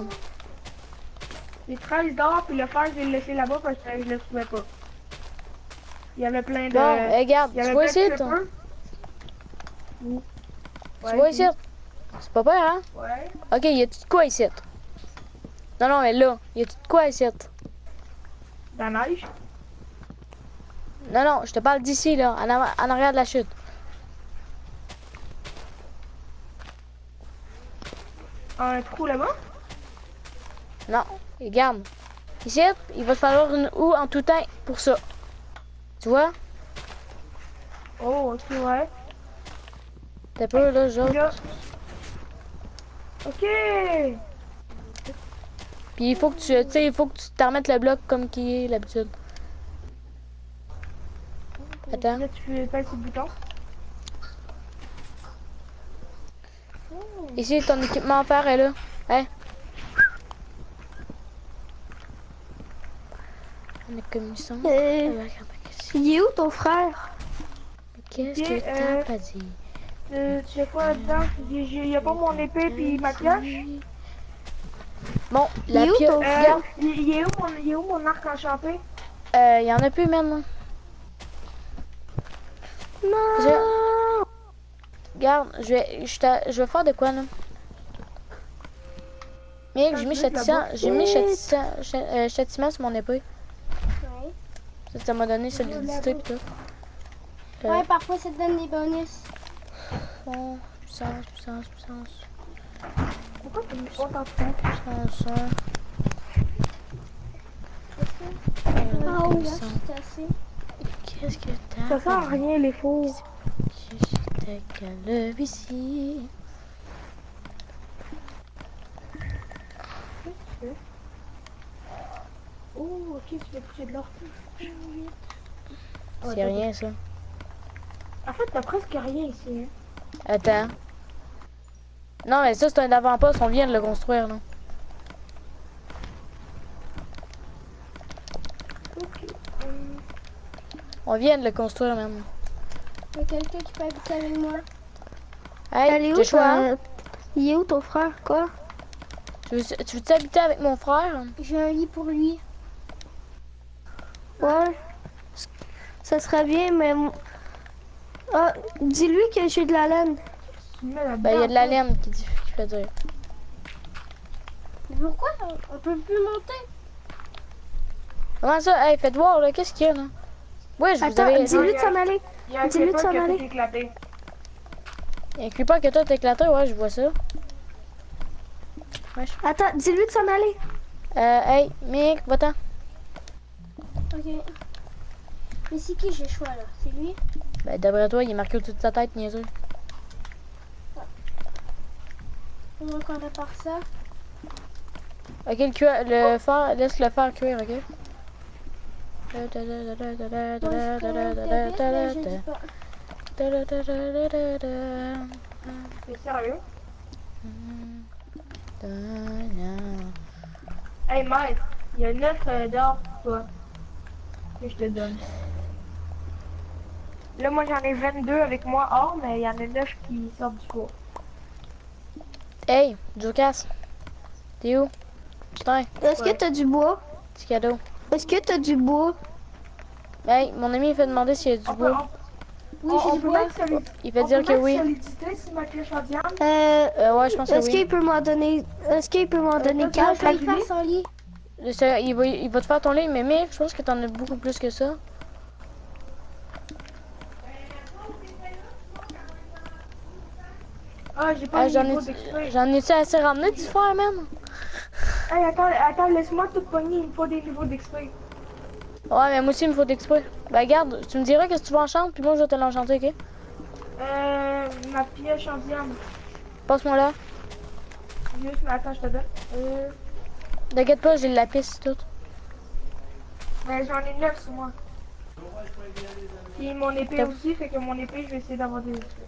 Speaker 5: J'ai 13 d'or, puis le fer, je l'ai laissé là-bas parce que je le trouvais pas. Il y avait plein de...
Speaker 1: Bon, regarde,
Speaker 5: il y
Speaker 1: tu vois ici, toi? Tu vois ici? C'est pas peur, hein?
Speaker 5: Ouais.
Speaker 1: Ok, y a-tu de quoi ici? Non, non, mais là, y a-tu de quoi ici?
Speaker 5: La neige?
Speaker 1: Non, non, je te parle d'ici, là, en arrière de la chute.
Speaker 5: Un trou là-bas?
Speaker 1: Non, regarde. Ici, il va te falloir une houe en tout temps pour ça. Tu vois?
Speaker 5: Oh, ok, ouais.
Speaker 1: T'as peur, là, genre?
Speaker 5: Ok!
Speaker 1: Puis il faut que tu, tu sais, il faut que tu te remettes le bloc comme qui est l'habitude. Attends.
Speaker 5: Là, tu fais pas le bouton.
Speaker 1: Ici, ton équipement en fer est là. Hein? On est comme.
Speaker 6: Euh, il est où ton frère?
Speaker 1: Qu'est-ce
Speaker 5: Ok,
Speaker 1: que t'as?
Speaker 5: euh,
Speaker 1: pas dit?
Speaker 5: Euh, tu sais quoi là-dedans? J'ai- Y a pas mon épée pis ma pioche?
Speaker 1: Bon, la
Speaker 6: Il est où
Speaker 5: Euh, il il est où mon, il est où mon arc enchanté?
Speaker 1: euh, y en a plus maintenant.
Speaker 6: Non!
Speaker 1: Regarde, je vais, je, je vais faire de quoi là? Mec, j'ai mis
Speaker 5: je
Speaker 1: châtiment, j'ai mis châtiment, châ- euh, châtiment sur mon épée. Ça, ça m'a donné solidité pis tout. Euh,
Speaker 3: Ouais, parfois ça te donne des bonus.
Speaker 1: bon, puissance, puissance, puissance,
Speaker 5: Pourquoi tu me fait?
Speaker 1: puissance.
Speaker 3: Ah
Speaker 1: Euh,
Speaker 3: oui, là,
Speaker 1: puissance.
Speaker 3: c'est assez.
Speaker 1: Qu'est-ce que t'as?
Speaker 5: Ça sert à rien les faux.
Speaker 1: J'étais calme ici?
Speaker 5: Oh, ok, tu vas toucher de l'or.
Speaker 1: C'est rien ça.
Speaker 5: En fait, t'as presque rien ici. Hein.
Speaker 1: Attends. Non, mais ça, c'est un avant-poste. On vient de le construire, là.
Speaker 5: Ok. Hum,
Speaker 1: On vient de le construire, même.
Speaker 3: Il y a quelqu'un qui peut habiter avec moi.
Speaker 1: Hey,
Speaker 6: où ta- Il est où ton frère? Quoi?
Speaker 1: tu veux- tu veux habiter avec mon frère?
Speaker 3: J'ai un lit pour lui.
Speaker 6: Ouais. Ça serait bien, mais. Ah, dis-lui que j'ai de la laine.
Speaker 1: Ben, il y a de la laine qui, dit- qui fait dire.
Speaker 3: Mais pourquoi? On- peut plus monter?
Speaker 1: Comment ça? Hey, faites voir, là. Qu'est-ce qu'il y a, là? Ouais, je vous
Speaker 6: Attends,
Speaker 1: avais...
Speaker 6: dis-lui de s'en aller.
Speaker 5: Il y a un
Speaker 6: dis-lui de s'en
Speaker 5: a
Speaker 6: aller.
Speaker 5: tout éclaté.
Speaker 1: Inclus pas que toi, t'es éclaté. Ouais, je vois ça.
Speaker 6: Attends, dis-lui de s'en aller.
Speaker 1: Euh, hey, Mick, va-t'en.
Speaker 3: Ok. Mais c'est qui j'ai le choix là? C'est lui?
Speaker 1: Ben, d'après toi, il est marqué au-dessus de sa tête, niaiseux.
Speaker 3: On va qu'on répare ça.
Speaker 1: Ok, le, cuir, le fer, laisse le faire cuire, ok?
Speaker 3: Cabine, mais
Speaker 5: sérieux? Hey, maître, il y a 9 d'or pour toi que je te donne. Là, moi, j'en ai 22 avec moi or, mais il y en a 9 qui sortent du four.
Speaker 1: Hey, Jokas, t'es où? Putain.
Speaker 6: Est-ce que t'as du bois?
Speaker 1: Petit cadeau.
Speaker 6: Est-ce que t'as du bois?
Speaker 1: Hey, mon ami, il fait demander s'il y a du bois.
Speaker 3: Oui,
Speaker 5: on, on peut mettre
Speaker 1: Il
Speaker 5: va
Speaker 1: dire que oui.
Speaker 6: Euh,
Speaker 1: euh, ouais, je pense que oui.
Speaker 6: Est-ce qu'il peut m'en donner, est-ce qu'il peut m'en
Speaker 3: euh, donner
Speaker 1: 4? Seul- il, va, il va te faire ton lit, mais mec, je pense que t'en as beaucoup plus que ça.
Speaker 5: Ah, j'ai pas
Speaker 1: Ah, j'en ai, j'en ai-tu assez ramené du fer, man?
Speaker 5: Hey, attends, attends, laisse-moi tout pogner, il me faut des niveaux d'exprès.
Speaker 1: Ouais, mais moi aussi il me faut d'exprès. Ben, regarde, tu me diras qu'est-ce que tu vas enchanter, puis moi je vais te l'enchanter, ok?
Speaker 5: Euh, ma pioche en diamant.
Speaker 1: Passe-moi là.
Speaker 5: Juste, mais attends, je te donne. Euh,
Speaker 1: T'inquiète pas, j'ai le lapis, tout.
Speaker 5: mais j'en ai 9 sur moi. Et mon épée aussi, fait que mon épée, je vais essayer d'avoir des extraits.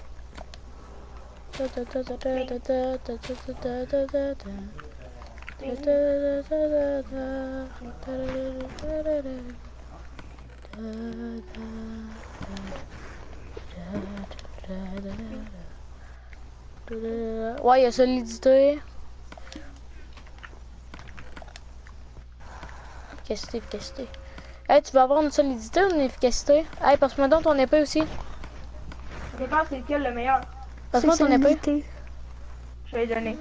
Speaker 1: Ouais, il y a solidité. Efficacité, efficacité. Hey, tu vas avoir une solidité ou une efficacité? Hey, passe-moi donc ton épée aussi.
Speaker 5: Ça dépend c'est lequel le meilleur.
Speaker 1: Passe-moi ton épée.
Speaker 5: Je vais donner.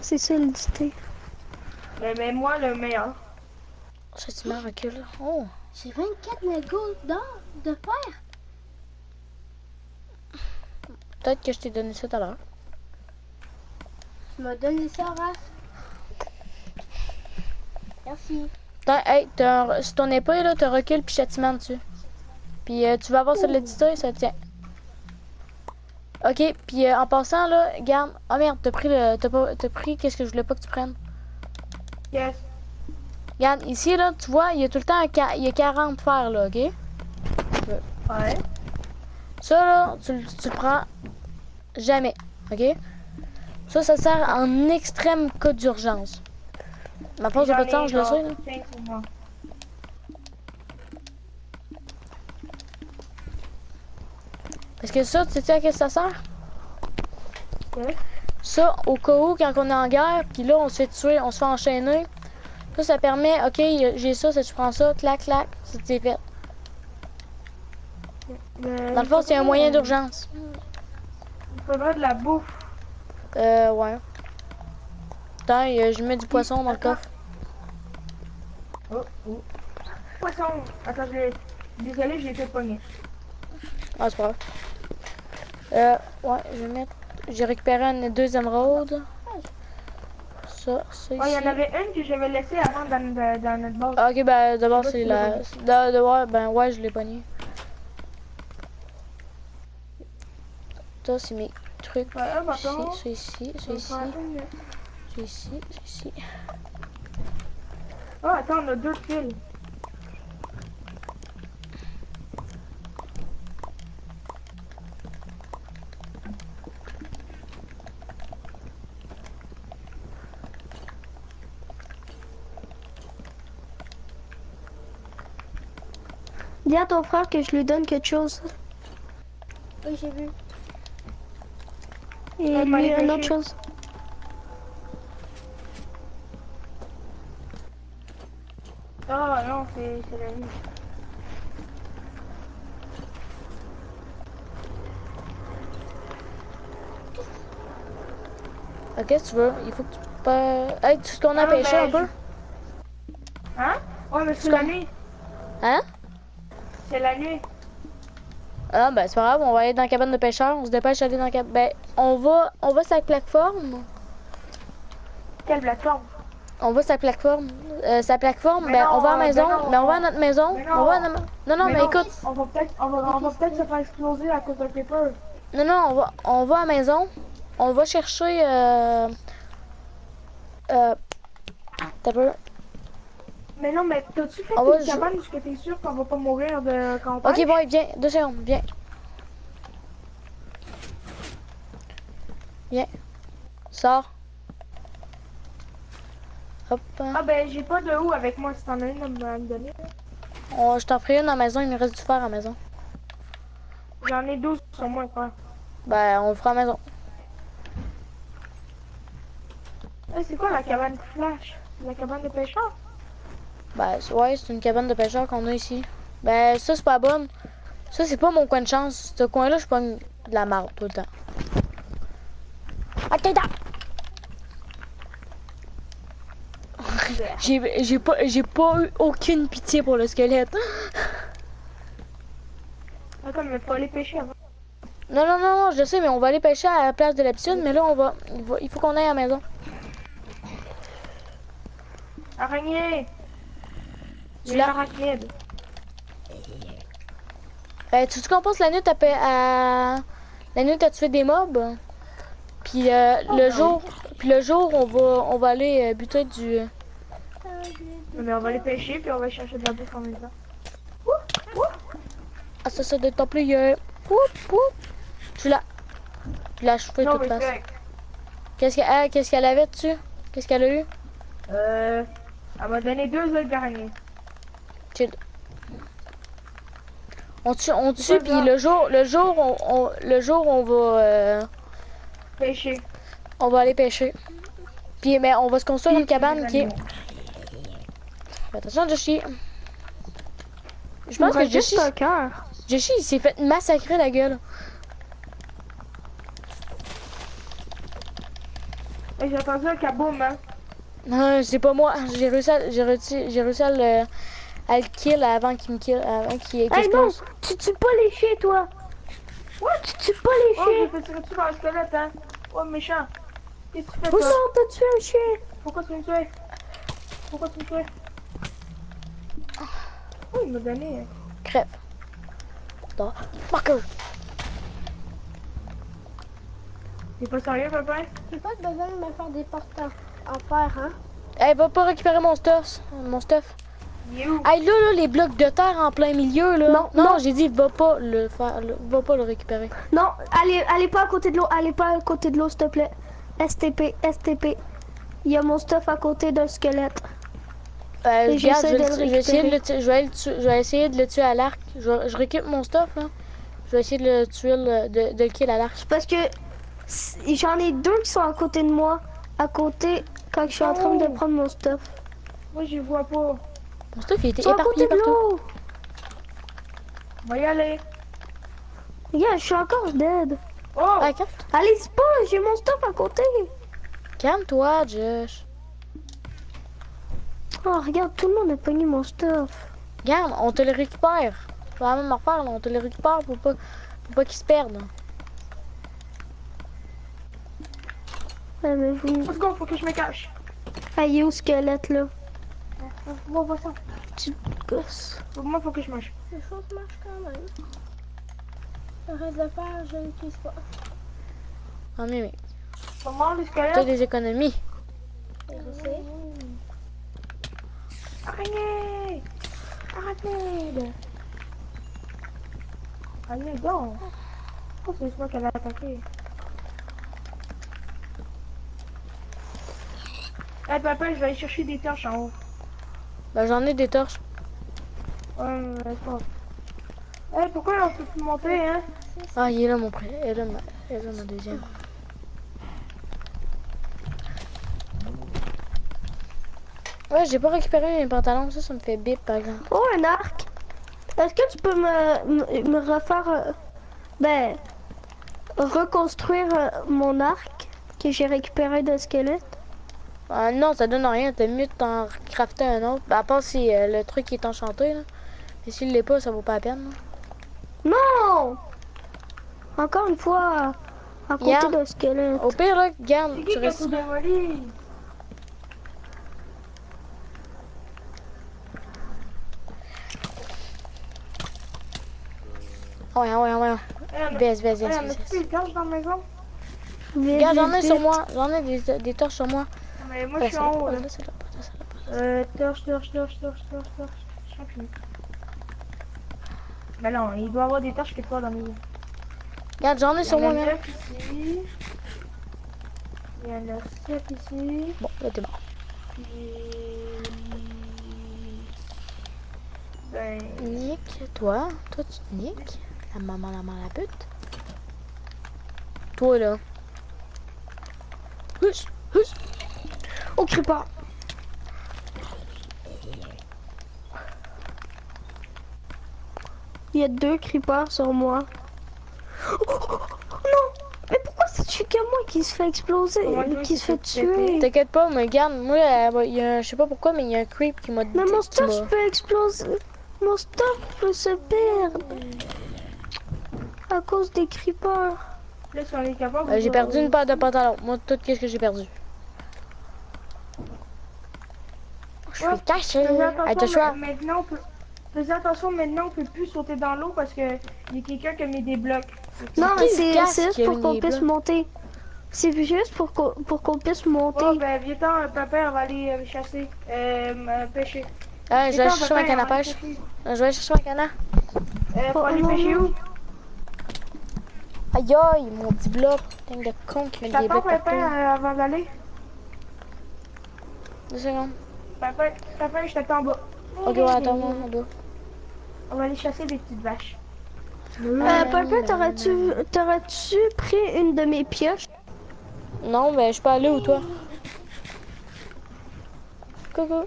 Speaker 6: C'est solidité.
Speaker 5: Mais, mais moi, le meilleur.
Speaker 1: Châtiment recule. Oh.
Speaker 3: J'ai 24 Legos d'or de fer.
Speaker 1: Peut-être que je t'ai donné ça tout à l'heure.
Speaker 3: Tu m'as donné ça, Raph. Merci.
Speaker 1: Hey, sur ton épée, là, t'as recul puis châtiment dessus. Puis euh, tu vas avoir solidité, ça tient. Ok, puis euh, en passant, là, garde. Oh merde, t'as pris le. T'as pas. T'as pris qu'est-ce que je voulais pas que tu prennes?
Speaker 5: Yes.
Speaker 1: Regarde, ici, là, tu vois, il y a tout le temps un ca- il y a 40 fer, là, ok?
Speaker 5: Ouais.
Speaker 1: Ça, là, tu, tu le prends jamais, ok? Ça, ça sert en extrême cas d'urgence. Ma pause de pas de temps, je le sais, là. Parce que ça, tu sais à que ça sert? Ça, au cas où, quand on est en guerre, puis là, on se fait tuer, on se fait enchaîner. Ça, ça permet, ok, j'ai ça, ça, tu prends ça, clac, clac, c'est fait.
Speaker 5: Mais
Speaker 1: Dans le fond, c'est un moyen
Speaker 5: d'urgence. Il faudrait de la bouffe.
Speaker 1: Euh, ouais. Attends, euh, je mets du poisson dans le coffre.
Speaker 5: Oh, oh. Poisson. Attends, je. Désolé, j'ai fait pogner.
Speaker 1: Ah, c'est pas grave. Euh, ouais, je vais mettre. J'ai récupéré un deux émeraudes. Ça, ça ici.
Speaker 5: Ouais, il y en avait une que j'avais laissée avant dans, dans, dans notre base.
Speaker 1: Ah, ok, ben d'abord c'est la. ouais, ben ouais, je l'ai pogné. Ça, c'est mes trucs.
Speaker 5: Ouais.
Speaker 1: Ici, ça ici, ça ici, ça ici, ça ici.
Speaker 5: Oh, attends, on a deux fils.
Speaker 6: Dis à ton frère que je lui donne quelque chose.
Speaker 3: Oui, j'ai vu.
Speaker 6: Et lui, une autre chose.
Speaker 5: Ah non, c'est la nuit.
Speaker 1: Ah, qu'est-ce que tu veux? Il faut que tu. pas- Hey, tu qu'on a
Speaker 5: Ah,
Speaker 1: pêché un peu?
Speaker 5: Hein? Ouais, mais c'est la nuit.
Speaker 1: Hein?
Speaker 5: C'est la nuit.
Speaker 1: Ah, ben c'est pas grave, on va aller dans la cabane de pêcheurs. On se dépêche d'aller dans la cabane. Ben, on va, on va sur la plateforme.
Speaker 5: Quelle plateforme?
Speaker 1: On va la plateforme. Euh, la plateforme,
Speaker 5: Mais
Speaker 1: ben
Speaker 5: non,
Speaker 1: on va à la maison.
Speaker 5: ben non,
Speaker 1: Ben, on va à notre maison.
Speaker 5: mais
Speaker 1: On
Speaker 5: non.
Speaker 1: va à notre- Non, non, mais, écoute.
Speaker 5: On va peut-être on va, on va peut-être se faire exploser à cause d'un paper.
Speaker 1: Non, non, on va, on va à la maison. On va chercher. Euh. Euh. T'as peu.
Speaker 5: Mais non, mais t'as-tu fait une cabane parce que t'es sûr qu'on va pas mourir de on
Speaker 1: Ok, boy, viens. Deux secondes, viens. Viens. Sors. Hop.
Speaker 5: Ah ben j'ai pas de haut avec moi si t'en as une à me donner.
Speaker 1: On- je t'en ferai une à la maison. Il me reste du fer à la maison.
Speaker 5: J'en ai 12 sur moi, frère.
Speaker 1: Ben, on le fera à la maison.
Speaker 5: Eh, c'est quoi la cabane flash? La cabane de pêcheurs?
Speaker 1: Ben, ouais, c'est une cabane de pêcheurs qu'on a ici. Ben, ça, c'est pas bonne. Ça, c'est pas mon coin de chance. Ce coin-là, je pogne de la marde tout le temps. Ok! J'ai j'ai pas, j'ai pas eu aucune pitié pour le squelette.
Speaker 5: Attends, mais faut aller pêcher avant.
Speaker 1: Non, non, non, non, je sais, mais on va aller pêcher à la place de la piscine, mais là, on va, il faut qu'on aille à la maison.
Speaker 5: Araignée!
Speaker 1: L'as?
Speaker 5: l'arachnide.
Speaker 1: Ben, tu te qu'on passe la nuit à, pa- à... la nuit à tuer des mobs? Puis euh, le jour, puis le jour, on va, on va aller euh, buter du.
Speaker 5: Mais on va aller pêcher puis on va chercher de la bouffe en même temps.
Speaker 1: Ah, ça, ça doit être plus. Euh... Poup, poup. Tu l'as. Tu l'as de
Speaker 5: Non,
Speaker 1: toute façon.
Speaker 5: c'est...
Speaker 1: Qu'est-ce qu'elle ah, avait dessus? Qu'est-ce qu'elle a eu?
Speaker 5: Euh... Elle m'a donné deux œufs d'araignée.
Speaker 1: Chill. On tue, on tue, puis le jour, le jour, on, on- le jour, on va, euh,
Speaker 5: Pêcher.
Speaker 1: on va aller pêcher. Puis, mais on va se construire une cabane qui est. attention, Joshi. Je pense que Joshi.
Speaker 6: un.
Speaker 1: Joshi, il s'est fait massacrer la gueule.
Speaker 5: J'ai entendu un kaboom, hein.
Speaker 1: Non, c'est pas moi. J'ai réussi, à, j'ai réussi, j'ai réussi à le, à le kill avant qu'il me kill, avant qu'il
Speaker 6: Hey non,
Speaker 1: explose.
Speaker 6: tu tues pas les chiens, toi. Ouais, tu tues pas les
Speaker 5: Oh,
Speaker 6: chiens.
Speaker 5: fait tirer dessus par le squelette, hein. Oh, méchant. Qu'est-ce que tu fais,
Speaker 6: Où
Speaker 5: toi?
Speaker 6: ça, t'as tué un chien?
Speaker 5: Pourquoi tu me tuais? Pourquoi tu me tuais? Oh, il m'a donné.
Speaker 1: Crève. Non. Marker.
Speaker 5: T'es pas sérieux, papa?
Speaker 3: J'ai pas besoin de me faire des portes en fer, hein.
Speaker 1: Hey, va pas récupérer mon stuff. Mon stuff.
Speaker 5: Où?
Speaker 1: Hey, là, là, les blocs de terre en plein milieu, là.
Speaker 6: Non,
Speaker 1: non,
Speaker 6: non.
Speaker 1: j'ai dit, va pas le faire, le- va pas le récupérer.
Speaker 6: Non, allez, allez pas à côté de l'eau, allez pas à côté de l'eau, s'il te plaît. STP, STP. Il y a mon stuff à côté d'un squelette.
Speaker 1: Euh, regarde, je, vais
Speaker 6: de
Speaker 1: le-
Speaker 6: le
Speaker 1: je vais essayer de le tuer, je vais, le tuer- je vais essayer de le tuer à l'arc. Je, je récupère mon stuff, là. Je vais essayer de le tuer, le- de, de le kill à l'arc.
Speaker 6: C'est parce que j'en ai deux qui sont à côté de moi. À côté, quand je suis en train de
Speaker 5: Oh.
Speaker 6: prendre mon stuff.
Speaker 5: Moi, je vois pas.
Speaker 1: Mon stuff, il était éparpillé
Speaker 6: de
Speaker 1: partout.
Speaker 5: On va y aller.
Speaker 6: Yeah, je suis encore dead.
Speaker 5: Oh!
Speaker 1: Ah,
Speaker 6: Allez, c'est pas, j'ai mon stuff à côté.
Speaker 1: calme-toi, Josh.
Speaker 6: Oh, regarde, tout le monde a pogné mon stuff.
Speaker 1: Regarde, on te le récupère. C'est la même affaire, là. On te le récupère pour pas, pour pas qu'il se perde.
Speaker 6: Ouais, mais vous...
Speaker 5: Let's go, faut que je me cache.
Speaker 6: Ah, il est où, squelette, là?
Speaker 5: Moi, va ça.
Speaker 6: Tu gosses.
Speaker 5: Moi, faut que je mange.
Speaker 3: Les choses marchent quand même. Arrête de faire, je n'utilise pas.
Speaker 1: Ah, mais, mais,
Speaker 5: Comment, le
Speaker 1: t'as
Speaker 5: squelette?
Speaker 1: des économies.
Speaker 3: Je sais.
Speaker 5: Araignée! Arrêtez! Allez, donc! Oh, c'est moi qu'elle a attaqué. Eh, papa, je vais aller chercher des torches en haut.
Speaker 1: Ben, j'en ai des torches.
Speaker 5: Ouais, c'est pas. Eh, pourquoi on peut plus monter, hein?
Speaker 1: Ah, il est là, mon est là, ma, elle est là, ma deuxième. Ouais, j'ai pas récupéré mes pantalons. Ça, ça me fait bip, par exemple.
Speaker 6: Oh, un arc. Est-ce que tu peux me, me, me refaire... euh, ben... Reconstruire euh, mon arc que j'ai récupéré d'un squelette?
Speaker 1: Ah, non, ça donne rien. T'as mieux de t'en crafter un autre. Ben, à part si euh, le truc est enchanté, là. Mais s'il l'est pas, ça vaut pas la peine. là.
Speaker 6: Non! Encore une fois, à côté
Speaker 1: Regarde.
Speaker 6: d'un squelette.
Speaker 1: Au pire, là, garde, tu restes.
Speaker 5: tout démoli?
Speaker 1: Ah ouais, ah ouais, ah ouais.
Speaker 5: Eh, on a-
Speaker 1: Baisse, baisse,
Speaker 5: eh,
Speaker 1: baisse,
Speaker 5: on a
Speaker 1: baisse.
Speaker 5: plus des torches dans la maison?
Speaker 6: Vite,
Speaker 1: Regarde, j'en ai sur moi. J'en ai des, des torches sur moi.
Speaker 5: Mais moi, je suis en haut. Euh, torche, torche, torche, torche, torche, torche. Champion. Ben non, il doit y avoir des torches quelque part dans les...
Speaker 1: Regarde, j'en ai
Speaker 5: Il y
Speaker 1: sur
Speaker 5: en
Speaker 1: moi,
Speaker 5: a
Speaker 1: même.
Speaker 5: 9 ici. Il y en a 7 ici.
Speaker 1: Bon, là, t'es mort.
Speaker 5: Ben...
Speaker 1: Nick, toi, toi, tu niques. La maman, la maman, la pute. Toi, là. Hush, hush.
Speaker 6: Oh, crie pas. Il y a deux creepers sur moi. Oh, oh, oh, non! Mais pourquoi c'est que moi qui se fait exploser, qui se fait tuer?
Speaker 1: T'inquiète pas, mais regarde, moi, il y a un- je sais pas pourquoi, mais il y a un creep qui m'a dit.
Speaker 6: Mais mon
Speaker 1: qui
Speaker 6: stuff peut exploser. Mon stuff peut se perdre. À cause des creepers.
Speaker 5: Là, si on est capable...
Speaker 1: Euh, j'ai perdu une paire de pantalons. Moi, tout, qu'est-ce que j'ai perdu? Je
Speaker 5: Ouais,
Speaker 1: suis caché.
Speaker 5: Attention, maintenant, on peut... Faisais attention, maintenant, on peut plus sauter dans l'eau parce que il y a quelqu'un qui a mis des blocs.
Speaker 6: Non, mais c'est juste pour qu'on puisse monter. C'est juste pour qu'on pour qu'on puisse monter.
Speaker 5: Oh, ben, viens-t'en, papa, on va aller euh, chasser, euh, euh, pêcher.
Speaker 1: Ah, je vais chercher ma canne à pêche. Je vais aller chercher ma canne à.
Speaker 5: Euh, pour aller pêcher où?
Speaker 1: Aïe aïe, mon petit bloc. Putain de con qui met des blocs partout.
Speaker 5: euh, avant d'aller?
Speaker 1: Deux secondes.
Speaker 5: Papa, papa, je t'attends en bas.
Speaker 1: Ok, ouais, attends-moi, on doit.
Speaker 5: On va aller chasser des petites vaches.
Speaker 6: Euh, Papa, t'aurais-tu t'aurais-tu pris une de mes pioches?
Speaker 1: Non, mais je peux aller où, toi? Coucou.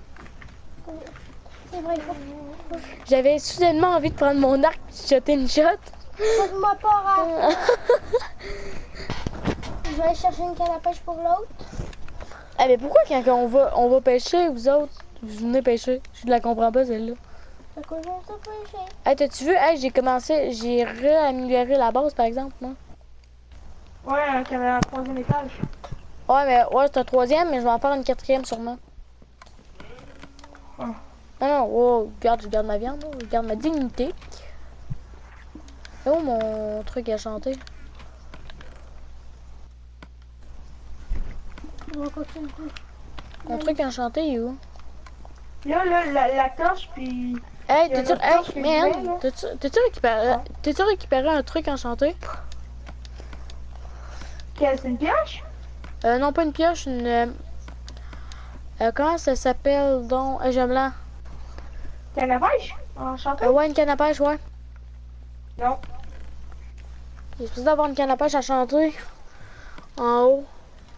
Speaker 3: C'est vrai, faut
Speaker 1: J'avais soudainement envie de prendre mon arc et de shotter une shot.
Speaker 3: Pose-moi pas, hein. Je vais aller chercher une canne à pêche pour l'autre.
Speaker 1: Ah mais pourquoi quand on va, on va pêcher, vous autres, vous venez pêcher? Je la comprends pas celle-là.
Speaker 3: Fait qu'on va.
Speaker 1: Hey, t'as-tu vu? Hey, j'ai commencé, j'ai réamélioré la base par exemple, moi.
Speaker 5: Ouais, avait un troisième étage.
Speaker 1: Ouais, mais ouais, c'est un troisième, mais je vais en faire une quatrième sûrement.
Speaker 5: Ah.
Speaker 1: Non, non, oh, regarde, je garde ma viande, je garde ma dignité. Et où mon truc à chanter? Mon truc à chanter, est où?
Speaker 5: Là, là, la, la torche, puis...
Speaker 1: Hey,
Speaker 5: torche
Speaker 1: hey,
Speaker 5: là.
Speaker 1: man, t'as-tu t'as-tu récupéré, récupéré un truc enchanté?
Speaker 5: Quelle, c'est une pioche?
Speaker 1: Euh, non, pas une pioche, une... euh, euh, comment ça s'appelle, donc? Euh, j'aime là.
Speaker 5: Canne à pêche? Enchanté?
Speaker 1: Euh, ouais, une canne à pêche, ouais.
Speaker 5: Non.
Speaker 1: Il est supposé d'avoir une canne à pêche à chanter. En haut.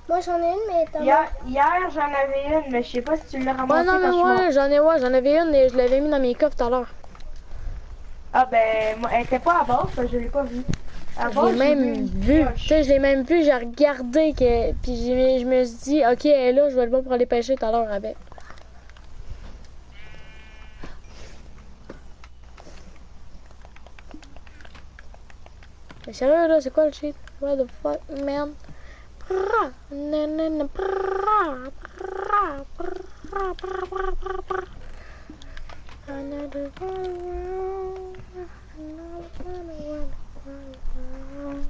Speaker 3: Moi j'en ai une, mais t'as
Speaker 5: Hier, hier j'en avais une, mais je sais pas si tu l'as
Speaker 1: Ouais,
Speaker 5: ramassée
Speaker 1: non,
Speaker 5: quand
Speaker 1: mais
Speaker 5: je suis mort.
Speaker 1: ouais, j'en ai, ouais, j'en avais une et je l'avais mis dans mes coffres tout à l'heure.
Speaker 5: Ah ben, moi, elle était pas à que je l'ai pas vue. À
Speaker 1: Je l'ai
Speaker 5: j'ai
Speaker 1: même vu. Tu sais, je l'ai même vu, j'ai regardé que. Puis je me suis dit, ok, elle est là, je vais le voir pour aller pêcher tout à l'heure avec. Mais sérieux là, c'est quoi le shit? What the fuck, man?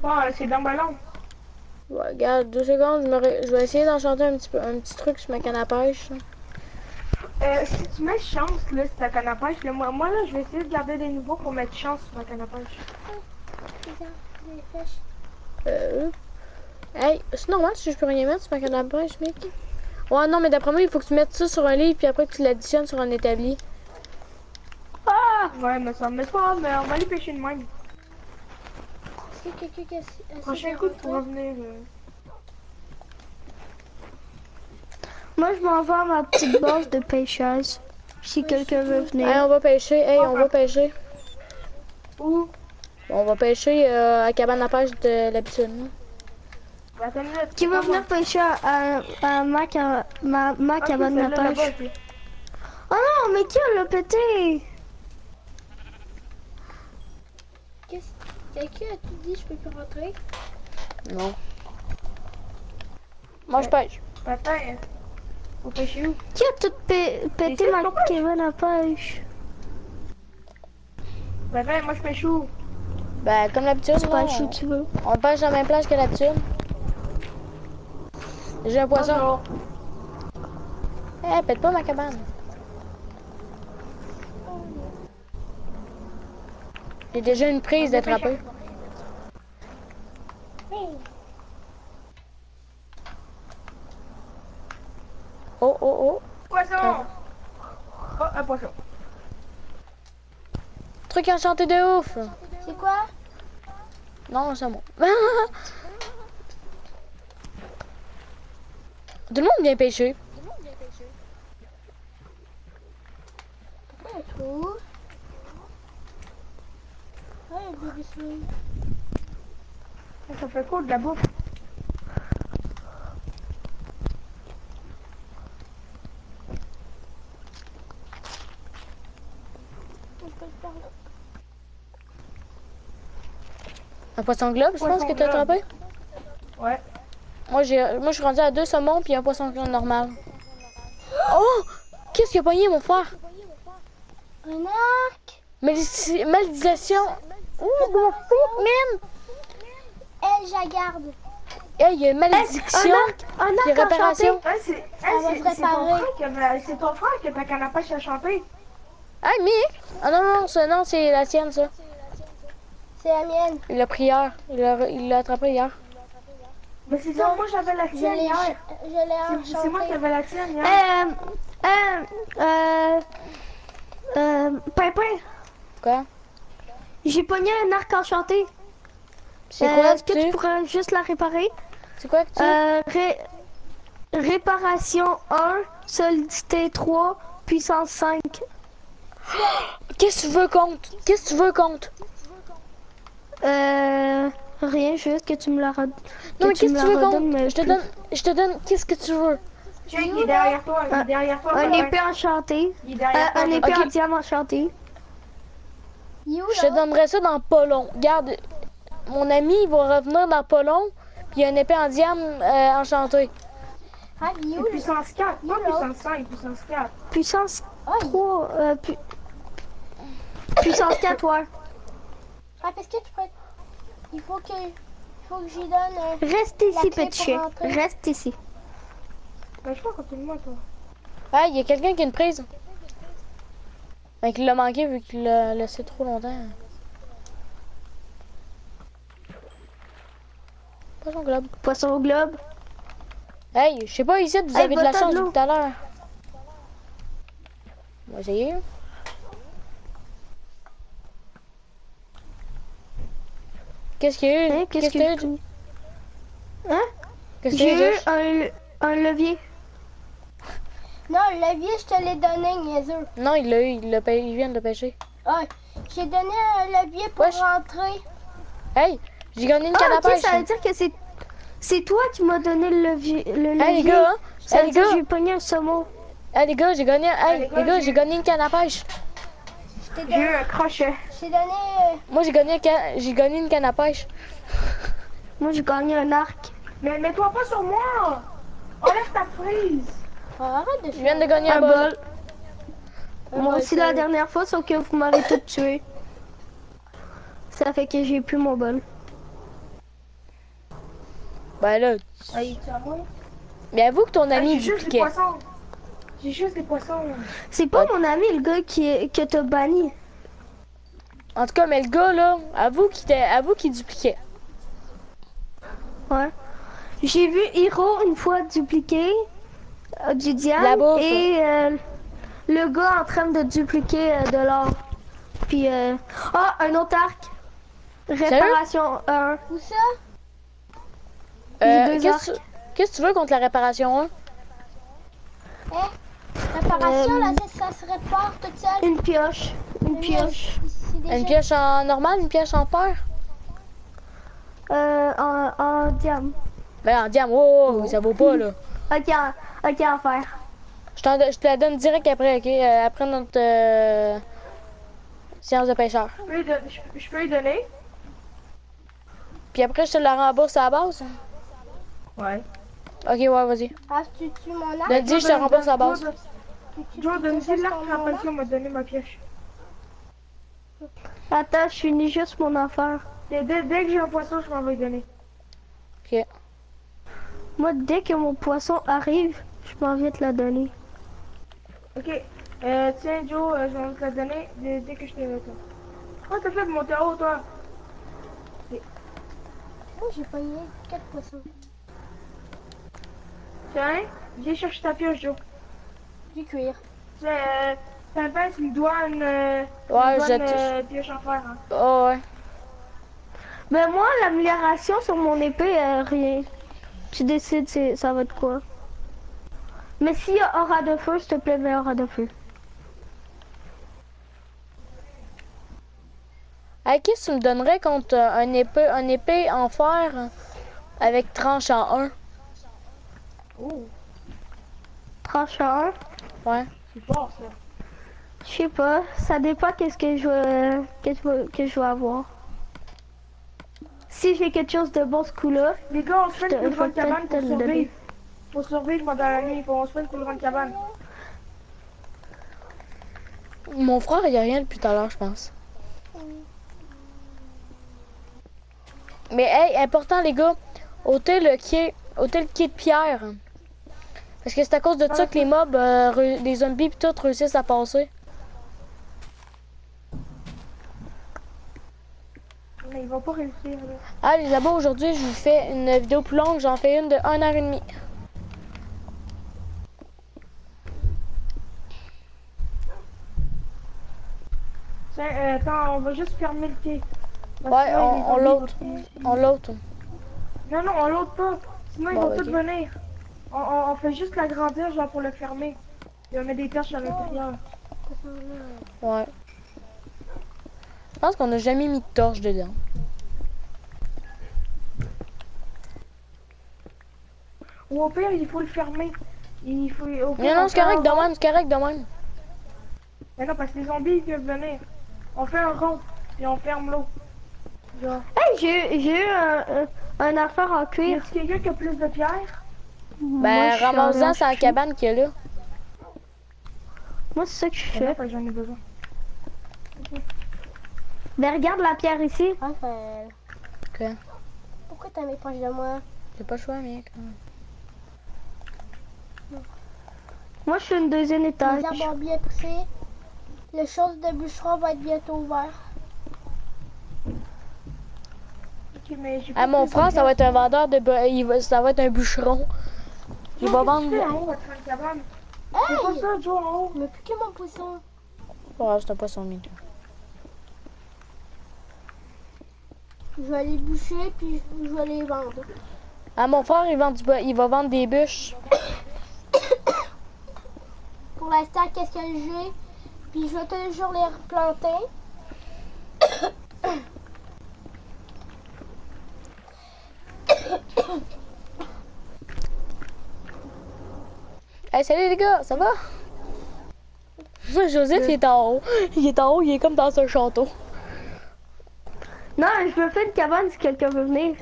Speaker 5: Bon, c'est dans long.
Speaker 1: Ouais, regarde, deux secondes, je, me ré- je vais essayer d'enchanter un petit, peu, un petit truc sur ma canne à pêche.
Speaker 5: Euh, si tu mets chance, là, sur ta canne à pêche, là, moi, moi, là, je vais essayer de garder des nouveaux pour mettre chance sur ma canne à pêche.
Speaker 1: Euh. Hey, c'est normal si je peux rien mettre sur ma canne à pêche, mec. Ouais, non, mais d'après moi, il faut que tu mettes ça sur un livre, puis après que tu l'additionnes sur un établi.
Speaker 5: Ah! Ouais, mais ça me met pas, mais on va aller pêcher de même.
Speaker 3: Est-ce que quelqu'un qui a
Speaker 5: Prochain coup, tu vas
Speaker 3: rentrer?
Speaker 5: venir. euh.
Speaker 6: Moi, je m'en vais à ma petite base de pêcheuse. Si quelqu'un veut
Speaker 1: Hey,
Speaker 6: venir.
Speaker 1: on va pêcher, hey, on va pêcher.
Speaker 5: Où?
Speaker 1: On va pêcher euh, à la cabane à pêche de l'habitude.
Speaker 6: Qui veut
Speaker 5: Attends,
Speaker 6: venir pêcher à, à ma, ca- ma, ma
Speaker 5: Ah,
Speaker 6: cabane à pêche? Oh non, mais qui a le pété?
Speaker 3: Qu'est-ce quelqu'un a tout dit, je peux plus rentrer?
Speaker 1: Non. Moi, je pêche.
Speaker 5: Euh, faut pêcher où?
Speaker 6: Qui a tout pé- pété ma
Speaker 5: pêche.
Speaker 6: cabane à pêche?
Speaker 5: Bah, attends, moi, je pêche où?
Speaker 1: Ben, comme d'habitude,
Speaker 6: veux.
Speaker 1: on, on pêche à la même plage que d'habitude. J'ai un poisson.
Speaker 5: Bonjour.
Speaker 1: Eh, pète pas ma cabane. J'ai déjà une prise d'attraper. Oh, oh, oh.
Speaker 5: Poisson!
Speaker 1: Ah.
Speaker 5: Oh, un poisson.
Speaker 1: Truc enchanté de ouf.
Speaker 3: C'est quoi?
Speaker 1: Non, c'est moi. Tout le monde vient pêcher.
Speaker 3: Un trou. Ah, il y a des biscuits.
Speaker 5: Ça fait quoi de la bouffe?
Speaker 3: On peut le faire là.
Speaker 1: Un poisson globe, je pense que t'as attrapé?
Speaker 5: Ouais.
Speaker 1: Moi, j'ai, moi, je suis rendu à deux saumons puis un poisson globe normal. Oh! Qu'est-ce qu'il a pogné, mon frère?
Speaker 3: Un arc.
Speaker 1: Malédiction. Ouh, mon fou, man!
Speaker 3: Elle, je la garde.
Speaker 1: Hey, il y a une malédiction.
Speaker 6: Un arc, un arc
Speaker 1: réparation.
Speaker 5: c'est hey, ton frère qui a- c'est ton frère qui a ta canne à pêche à chanter.
Speaker 1: Hey, Mick! Ah non, non, non, c'est la sienne, ça.
Speaker 3: C'est la mienne.
Speaker 1: Il l'a pris hier. Il l'a, il l'a attrapé hier.
Speaker 5: Mais c'est ça, moi j'avais la tienne hier.
Speaker 3: je l'ai
Speaker 5: C'est- C'est moi qui avais la tienne hier.
Speaker 6: Euh, euh, euh, euh, Pimpin,
Speaker 1: Quoi?
Speaker 6: j'ai pogné un arc enchanté.
Speaker 1: C'est
Speaker 6: Euh,
Speaker 1: quoi
Speaker 6: Est-ce
Speaker 1: que
Speaker 6: tu
Speaker 1: tu?
Speaker 6: pourrais juste la réparer?
Speaker 1: C'est quoi que tu?
Speaker 6: Euh, ré- réparation 1, solidité 3, puissance 5.
Speaker 1: Qu'est-ce que tu veux compte? Qu'est-ce que tu veux compte?
Speaker 6: Euh, rien, juste que tu me la redonnes.
Speaker 1: Non, mais qu'est-ce que tu veux
Speaker 6: mais
Speaker 1: Je te donne, je te donne, qu'est-ce que tu veux?
Speaker 5: Check, il est derrière toi, il est derrière toi.
Speaker 6: Un épée
Speaker 5: est
Speaker 6: Euh,
Speaker 5: derrière toi.
Speaker 6: un épée en diamant enchanté.
Speaker 1: Je te donnerai ça dans pas long. Regarde, mon ami il va revenir dans pas long, puis il y a une épée en diamant euh, enchantée.
Speaker 3: Ah, il est où,
Speaker 5: Et
Speaker 3: là?
Speaker 5: Puissance 4, pas puissance 5, puissance 4.
Speaker 6: Puissance
Speaker 3: Ah, il-
Speaker 6: 3. Euh, pu- Puissance 4, ouais.
Speaker 3: Ah, parce que tu peux... Il faut que... Il faut que j'y donne... euh,
Speaker 6: Reste ici, petit chien. Reste ici.
Speaker 5: Ben, je crois qu'on moi, toi.
Speaker 1: Ah, il y a quelqu'un qui a une prise. Mais qu'il l'a manqué vu qu'il l'a laissé trop longtemps. Pas son globe.
Speaker 6: Poisson au globe.
Speaker 1: Hey, je sais pas, ici, vous
Speaker 6: Hey,
Speaker 1: avez de la chance tout à l'heure. On va essayer. Qu'est-ce qu'il y a eu?
Speaker 6: Hein,
Speaker 1: Qu'est-ce qu'il y a eu?
Speaker 6: que Hein?
Speaker 1: Qu'est-ce qu'il y a
Speaker 6: J'ai
Speaker 1: eu?
Speaker 6: eu un, le- un levier.
Speaker 3: Non, le levier, je te l'ai donné, niaiseux.
Speaker 1: Non, il l'a eu, il, l'a pê- il vient de le pêcher.
Speaker 3: Ah, j'ai donné un levier pour
Speaker 1: Wesh.
Speaker 3: rentrer.
Speaker 1: Hey, j'ai gagné une
Speaker 6: Ah,
Speaker 1: canne à
Speaker 6: ok,
Speaker 1: pêche.
Speaker 6: ça veut dire que c'est. C'est toi qui m'as donné le levier. Le levier.
Speaker 1: Hey les gars, hein?
Speaker 6: Ça
Speaker 1: hey
Speaker 6: veut
Speaker 1: les
Speaker 6: dire
Speaker 1: gars,
Speaker 6: j'ai pogné un saumon.
Speaker 1: hey les gars, j'ai gagné, hey
Speaker 5: les gars,
Speaker 1: les gars,
Speaker 5: j'ai-
Speaker 1: j'ai gagné une canne à pêche.
Speaker 5: J'ai
Speaker 3: donné...
Speaker 5: eu un crochet.
Speaker 3: J'ai donné... euh,
Speaker 1: Moi j'ai gagné, un can- j'ai gagné une canne à pêche.
Speaker 6: Moi, j'ai gagné un arc.
Speaker 5: Mais mets-toi pas sur moi! Enlève ta prise!
Speaker 3: oh, arrête de
Speaker 1: Je viens de gagner un
Speaker 6: Un
Speaker 1: bol.
Speaker 6: bol.
Speaker 1: Un
Speaker 6: Moi
Speaker 1: bol,
Speaker 6: aussi,
Speaker 1: c'est-
Speaker 6: la dernière fois, sauf que vous m'avez tout tué. Ça fait que j'ai plus mon bol.
Speaker 1: Ben là,
Speaker 5: Ah, il
Speaker 1: mais avoue que ton
Speaker 5: Ah,
Speaker 1: ami
Speaker 5: J'ai J'ai juste des poissons.
Speaker 6: C'est pas mon ami, le gars qui est, que t'as banni.
Speaker 1: En tout cas, mais le gars là, avoue qu'il était- avoue qu'il dupliquait.
Speaker 6: Ouais. J'ai vu Hiro une fois dupliquer euh, du
Speaker 1: bouffe.
Speaker 6: et euh, le gars en train de dupliquer euh, de l'or. Puis, euh... ah, un autre arc. Réparation 1.
Speaker 3: Où ça?
Speaker 1: Euh, Qu'est-ce que tu- qu'est-ce que tu veux contre la réparation 1?
Speaker 3: Réparation,
Speaker 6: Euh,
Speaker 3: là, ça, se répare toute seule.
Speaker 6: Une pioche. Une pioche.
Speaker 1: Une pioche en normal, une pioche en fer?
Speaker 6: Euh, en, en diamant.
Speaker 1: Ben en diamant, oh, oh, ça vaut pas là.
Speaker 6: Ok, en- ok, en fer.
Speaker 1: Je, je te la donne direct après, ok? Euh, après notre euh, séance de pêcheur.
Speaker 5: Je peux je- je peux lui donner?
Speaker 1: Puis après, je te la rembourse à la base?
Speaker 5: Ouais.
Speaker 1: Ok, ouais, vas-y.
Speaker 3: Ah, tu tues mon arc?
Speaker 1: Je te rembourse à la base.
Speaker 3: Tu-
Speaker 5: Joe,
Speaker 3: tu-
Speaker 5: donne
Speaker 3: tu fais
Speaker 5: lui
Speaker 3: ça
Speaker 5: l'arc,
Speaker 3: sur
Speaker 5: puis après
Speaker 3: mon
Speaker 5: ça, on m'a donné ma pioche.
Speaker 6: Attends, je finis juste mon affaire.
Speaker 5: Dès, dès- dès que j'ai un poisson, je m'en vais donner.
Speaker 1: Ok.
Speaker 6: Moi, dès que mon poisson arrive, je m'en viens te la donner.
Speaker 5: Ok. Euh, tiens, Joe, euh, je vais te la donner dès, dès que je te le toi. Comment t'as fait de monter en haut, toi?
Speaker 3: Oh, j'ai pogné 4 poissons.
Speaker 5: Tiens, viens chercher ta pioche, Joe.
Speaker 3: Du cuir.
Speaker 5: Tiens, euh, Pimpin, tu me dois une, euh,
Speaker 1: Ouais,
Speaker 5: une bonne euh, pioche en fer. Hein.
Speaker 1: Oh, ouais.
Speaker 6: Mais moi, l'amélioration sur mon épée, euh, rien. Tu décides, c'est, ça va être quoi. Mais s'il y a aura de feu, s'il te plaît, mets aura de feu.
Speaker 1: Qu'est-ce que tu me donnerais contre un épée, un épée en fer avec tranche en 1?
Speaker 6: À un.
Speaker 1: Ouais.
Speaker 5: C'est ça.
Speaker 6: Je sais pas, ça dépend qu'est-ce que je veux, que je veux, que je veux avoir. Si j'ai quelque chose de bon ce coup-là,
Speaker 5: Les gars, on se fait une plus grande cabane pour survivre. Pour survivre pendant la nuit, on se fait une plus grande cabane.
Speaker 1: Mon frère, il a rien depuis tout à l'heure, je pense. Mais hey, important les gars, ôtez le quai, ôtez le quai de pierre. Parce que c'est à cause de ça que les mobs, euh, les zombies pis tout réussissent à passer.
Speaker 5: Mais ils vont pas réussir, là.
Speaker 1: Ah les abos, aujourd'hui je vous fais une vidéo plus longue, j'en fais une de 1 heure et demie.
Speaker 5: Tiens, euh, attends, on va juste fermer le quai. Parce
Speaker 1: Ouais, on-
Speaker 5: les
Speaker 1: on l'autre.
Speaker 5: Non, non, on l'autre pas. Sinon, ils
Speaker 1: Bon,
Speaker 5: vont
Speaker 1: ok.
Speaker 5: tous venir. On, on- on fait juste l'agrandir, genre, pour le fermer. Et on met des perches à l'intérieur.
Speaker 3: poisson-là.
Speaker 1: Ouais. Je pense qu'on a jamais mis de torche dedans.
Speaker 5: Ou au pire, il faut le fermer. Il faut. Au pire,
Speaker 1: Mais
Speaker 5: on
Speaker 1: non, c'est correct
Speaker 5: un
Speaker 1: de même, c'est correct de même.
Speaker 5: Mais non, parce que les zombies ils peuvent venir. On fait un rond et on ferme l'eau. Genre.
Speaker 6: Hey, j'ai j'ai eu un, un, affaire en
Speaker 5: Y
Speaker 6: cuir.
Speaker 5: a quelqu'un qui a plus de pierres?
Speaker 1: Ben, ramasse-en,
Speaker 6: en-
Speaker 1: c'est la cabane qu'il y a là.
Speaker 6: Moi, c'est ça que je fais.
Speaker 5: parce que j'en ai besoin.
Speaker 6: Ben, regarde la pierre ici.
Speaker 3: Raphaël.
Speaker 1: Quoi?
Speaker 3: Pourquoi t'as mis proche de moi?
Speaker 1: J'ai pas le choix, mec.
Speaker 6: Moi, je suis une deuxième
Speaker 3: Les
Speaker 6: étage.
Speaker 3: arbres ont bien poussé. Le chose de bûcheron va être bientôt ouvert.
Speaker 5: Ok, mais j'ai
Speaker 1: À mon frère, ça va être un vendeur de. bu- Il va... Ça va être un bûcheron. Il va
Speaker 5: Qu'est-ce que tu fais en
Speaker 1: vendre.
Speaker 5: haut, à travers la cabane? C'est pas
Speaker 3: Hey!
Speaker 5: ça, Joe, en haut.
Speaker 3: Mais plus que mon poisson.
Speaker 1: Oh, c'est un poisson mec.
Speaker 3: Je vais les bûcher puis je vais les vendre.
Speaker 1: À mon frère, il, vend du... il va vendre des bûches.
Speaker 3: Pour l'instant, qu'est-ce que j'ai? Puis je vais toujours les replanter.
Speaker 1: Hey, salut les gars, ça va? Joseph, il est en haut. Il est en haut, il est comme dans un château.
Speaker 6: Non, je me fais une cabane si quelqu'un veut venir.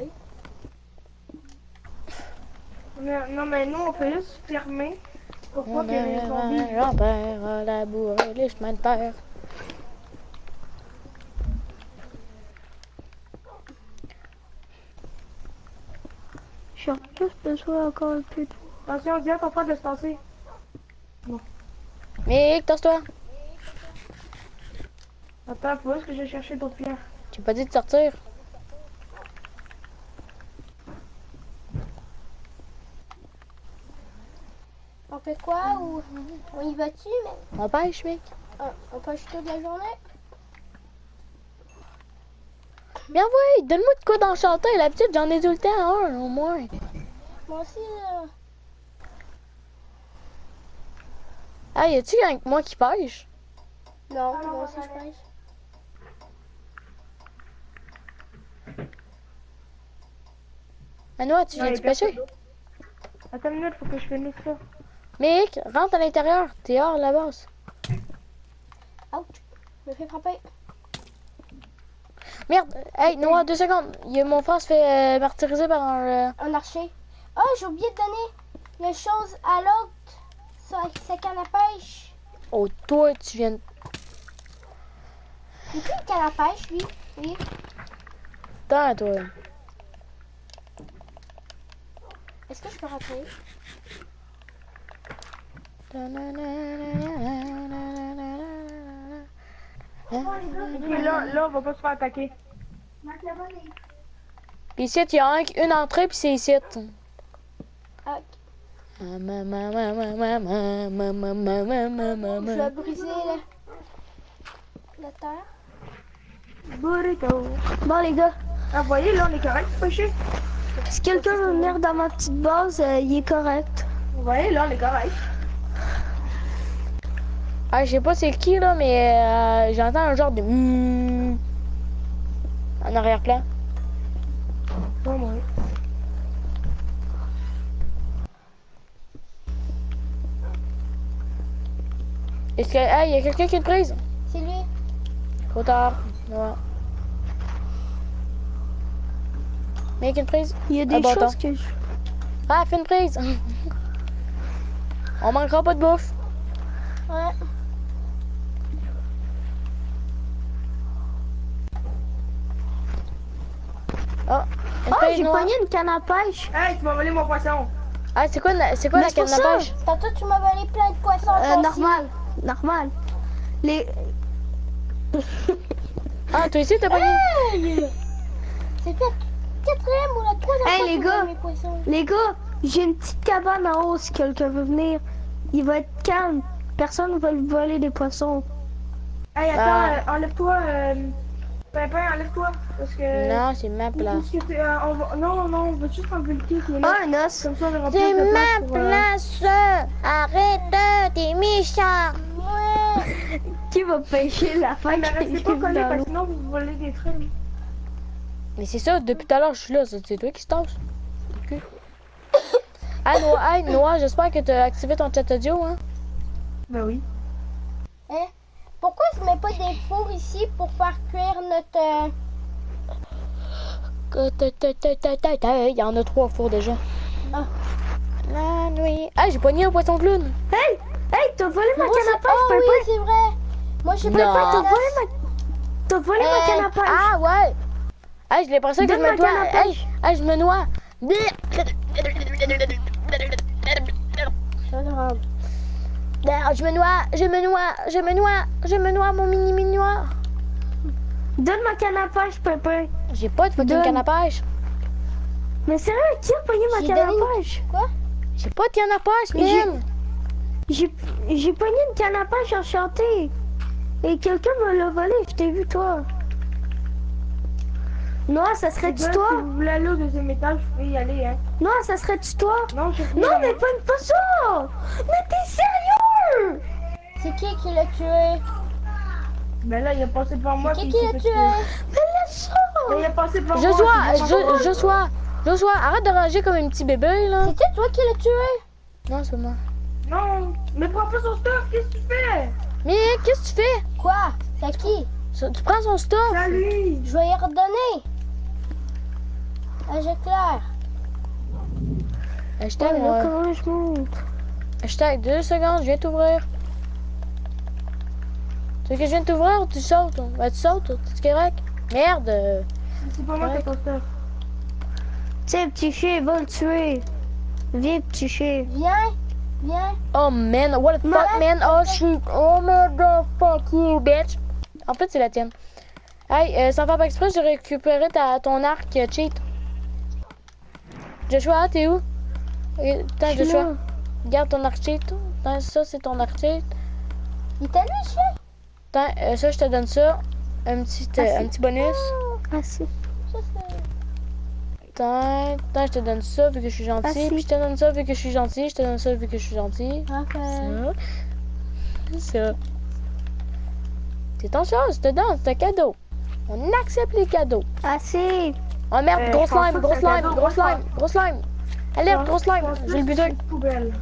Speaker 5: Non, mais nous, on fait juste fermer. Pour pas que les zombies.
Speaker 1: Jean-Père à la bourre, les chemins de terre.
Speaker 6: J'ai juste besoin encore un peu de...
Speaker 5: Attention, dis à ton frère de se passer.
Speaker 1: Mick, tasse-toi.
Speaker 5: Attends, faut juste que j'ai cherché d'autres pierres.
Speaker 1: Tu pas dit de sortir.
Speaker 3: On fait quoi ou on y va-tu? Mais?
Speaker 1: On pêche, mec.
Speaker 3: ah, on pêche toute la journée?
Speaker 1: Bien oui, donne-moi de quoi d'enchanter. Petite, j'en ai tout le temps un, au moins.
Speaker 3: Moi aussi, là.
Speaker 1: Ah, y a-tu un que moi qui pêche?
Speaker 3: Non, moi aussi je pêche.
Speaker 1: Manoa, tu
Speaker 5: Non,
Speaker 1: viens de pêcher?
Speaker 5: Attends une minute, faut que je finisse ça.
Speaker 1: Mick, rentre à l'intérieur. T'es hors la base.
Speaker 3: Ouch! Je me fais frapper.
Speaker 1: Merde, hey, Noah, deux secondes. Y a, mon frère se fait euh, martyriser par un. euh,
Speaker 3: Un archer. Oh, j'ai oublié de donner les choses à l'autre. Sa, sa canne à pêche.
Speaker 1: Oh, toi, tu viens de.
Speaker 3: Il fait une canne à pêche, lui. Oui.
Speaker 1: Attends, toi.
Speaker 3: Est-ce que je peux rentrer?
Speaker 5: Ok, là, là, on va pas se faire attaquer.
Speaker 1: Puis ici, il y a un- une entrée, puis c'est ici. Tu
Speaker 3: vas briser la, terre.
Speaker 6: Bon, les gars,
Speaker 5: Vous voyez là, on est correct, poché.
Speaker 6: Si quelqu'un veut venir dans ma petite base, il est correct.
Speaker 5: Vous voyez là, on est correct.
Speaker 1: Ah, je sais pas c'est qui, là, mais j'entends un genre de... en arrière-plan.
Speaker 5: Oh, ouais.
Speaker 1: Est-ce que. Ah, il y a quelqu'un qui est prise?
Speaker 3: C'est lui.
Speaker 1: Trop tard. Ouais. Mec, une prise?
Speaker 6: Il y a des
Speaker 1: Ah, bon,
Speaker 6: choses
Speaker 1: attends.
Speaker 6: que je...
Speaker 1: Ah, fais une prise! On manquera pas de bouffe.
Speaker 3: Ouais.
Speaker 1: Ah,
Speaker 6: Oh,
Speaker 1: prise
Speaker 6: j'ai pogné une canne à pêche.
Speaker 5: Hey, tu m'as volé mon poisson.
Speaker 1: Ah, c'est quoi, la- c'est quoi
Speaker 6: Mais
Speaker 1: la canne à
Speaker 6: ça.
Speaker 1: pêche?
Speaker 3: Tantôt, tu m'as volé plein de poissons.
Speaker 6: Euh, normal. Normal. Les...
Speaker 1: Ah, toi aussi, t'as pas.
Speaker 3: Hey! C'est la quatrième ou la troisième
Speaker 6: Hey,
Speaker 3: fois
Speaker 6: les gars.
Speaker 3: mes poissons.
Speaker 6: Les gars, j'ai une petite cabane en haut si quelqu'un veut venir. Il va être calme. Personne ne va lui voler des poissons.
Speaker 5: Hey, attends,
Speaker 1: Ah.
Speaker 5: euh, enlève-toi. Euh... Pimpin, enlève-toi. Parce que.
Speaker 1: Non, c'est ma place.
Speaker 5: Que c'est, euh, on va... Non, non, on va juste enlever le qui est là.
Speaker 6: Ah, un os.
Speaker 5: Comme ça, on aura
Speaker 1: C'est ma
Speaker 5: place pour, euh,
Speaker 1: place! Arrête, t'es méchant!
Speaker 3: Ouais.
Speaker 6: Qui va pêcher la fin
Speaker 5: Hey, mais restez pas collés parce que sinon vous volez des trucs.
Speaker 1: Mais c'est ça, depuis tout à l'heure, je suis là. C'est toi qui se tasse. Ok. Ah, Noah, hey, Noah, j'espère que tu as activé ton chat audio, hein.
Speaker 5: Ben oui.
Speaker 3: Hein? Pourquoi je mets pas des fours ici pour faire cuire notre... euh,
Speaker 1: Il y en a trois fours déjà.
Speaker 3: Ah.
Speaker 1: La nuit. Ah, j'ai pogné un poisson clown.
Speaker 6: Hey! Hey, t'as volé ma
Speaker 3: Moi,
Speaker 6: canne à pêche,
Speaker 3: Ah oui,
Speaker 6: Pépé!
Speaker 3: c'est vrai. Moi, j'ai
Speaker 1: Non.
Speaker 3: pas
Speaker 6: T'as
Speaker 3: de
Speaker 6: volé ma... T'as volé ma
Speaker 3: Euh,
Speaker 6: canne à pêche!
Speaker 1: Ah, ouais. Ah, j'ai l'impression que je me dois. Hey, hey, je me noie. Ah, Je me noie, je me noie, je me noie, je me noie, mon mini mini noir.
Speaker 6: Donne ma canne à pêche, Pépé!
Speaker 1: J'ai pas de fucking canne à pêche.
Speaker 6: Mais sérieux, qui a pogné ma canne à pêche?
Speaker 1: J'ai pas de canne à pêche,
Speaker 6: J'ai-
Speaker 1: man.
Speaker 6: J'ai j'ai pogné une canne à pêche enchantée. Et quelqu'un me l'a volé, je t'ai vu toi. Non, ça serait-tu
Speaker 5: Ben,
Speaker 6: toi?
Speaker 5: Si vous voulez aller au deuxième étage, vous pouvez y aller, hein.
Speaker 6: Non, ça serait-tu toi?
Speaker 5: Non,
Speaker 6: mais pas, pas ça! Mais t'es sérieux?
Speaker 3: C'est qui qui l'a tué?
Speaker 5: Ben là, il a passé devant moi.
Speaker 3: Qui qui l'a tué?
Speaker 6: Mais ça!
Speaker 5: tuer. Il a passé moi.
Speaker 1: Joshua,
Speaker 5: c'est vraiment
Speaker 1: Jo- Joshua, Joshua, arrête de rager comme un petit bébé, là.
Speaker 3: C'était toi qui l'a tué?
Speaker 1: Non, c'est moi.
Speaker 5: Non, mais prends pas son stuff, qu'est-ce que tu fais?
Speaker 1: Mais qu'est-ce que tu fais?
Speaker 3: Quoi? C'est qui?
Speaker 1: Ça- Tu prends son stuff.
Speaker 5: C'est à lui.
Speaker 3: Je vais y redonner. Ah, j'éclaire.
Speaker 1: Hashtag,
Speaker 6: Ouais, là,
Speaker 1: moi.
Speaker 6: comment je monte?
Speaker 1: Hashtag, deux secondes, je viens t'ouvrir. Tu veux que je vienne t'ouvrir ou tu sautes? Ben, tu sautes, t'es correct? Merde. euh,
Speaker 5: C'est pas moi qui stuff.
Speaker 6: Tiens, petit chien, va le tuer. Viens, petit chien.
Speaker 3: Viens. Viens.
Speaker 1: Oh man, what the fuck, man? Oh shoot. Oh god, fuck you, bitch. En fait, c'est la tienne. Hey, euh, sans faire pas exprès, j'ai récupéré ta, ton arc euh, cheat. Joshua, t'es où? Euh, Attends, Joshua.
Speaker 6: là.
Speaker 1: Garde ton. Attends, ça, c'est ton cheat.
Speaker 3: Il t'a?
Speaker 1: Attends, euh, ça, je te donne ça. Un petit, euh, un petit bonus.
Speaker 6: Ah, si.
Speaker 1: Attends, je te donne ça vu que je suis gentil. Puis je te donne ça vu que je suis gentil. Je te donne ça vu que je suis gentil.
Speaker 3: Ok.
Speaker 1: Ça. Ça. C'est ton chose, je te donne, c'est un cadeau. On accepte les cadeaux.
Speaker 6: Ah, si.
Speaker 1: Oh merde,
Speaker 5: Euh,
Speaker 1: gros slime, gros slime, gros slime, gros slime. Alerte, gros slime, j'ai le butin.
Speaker 5: Poubelle.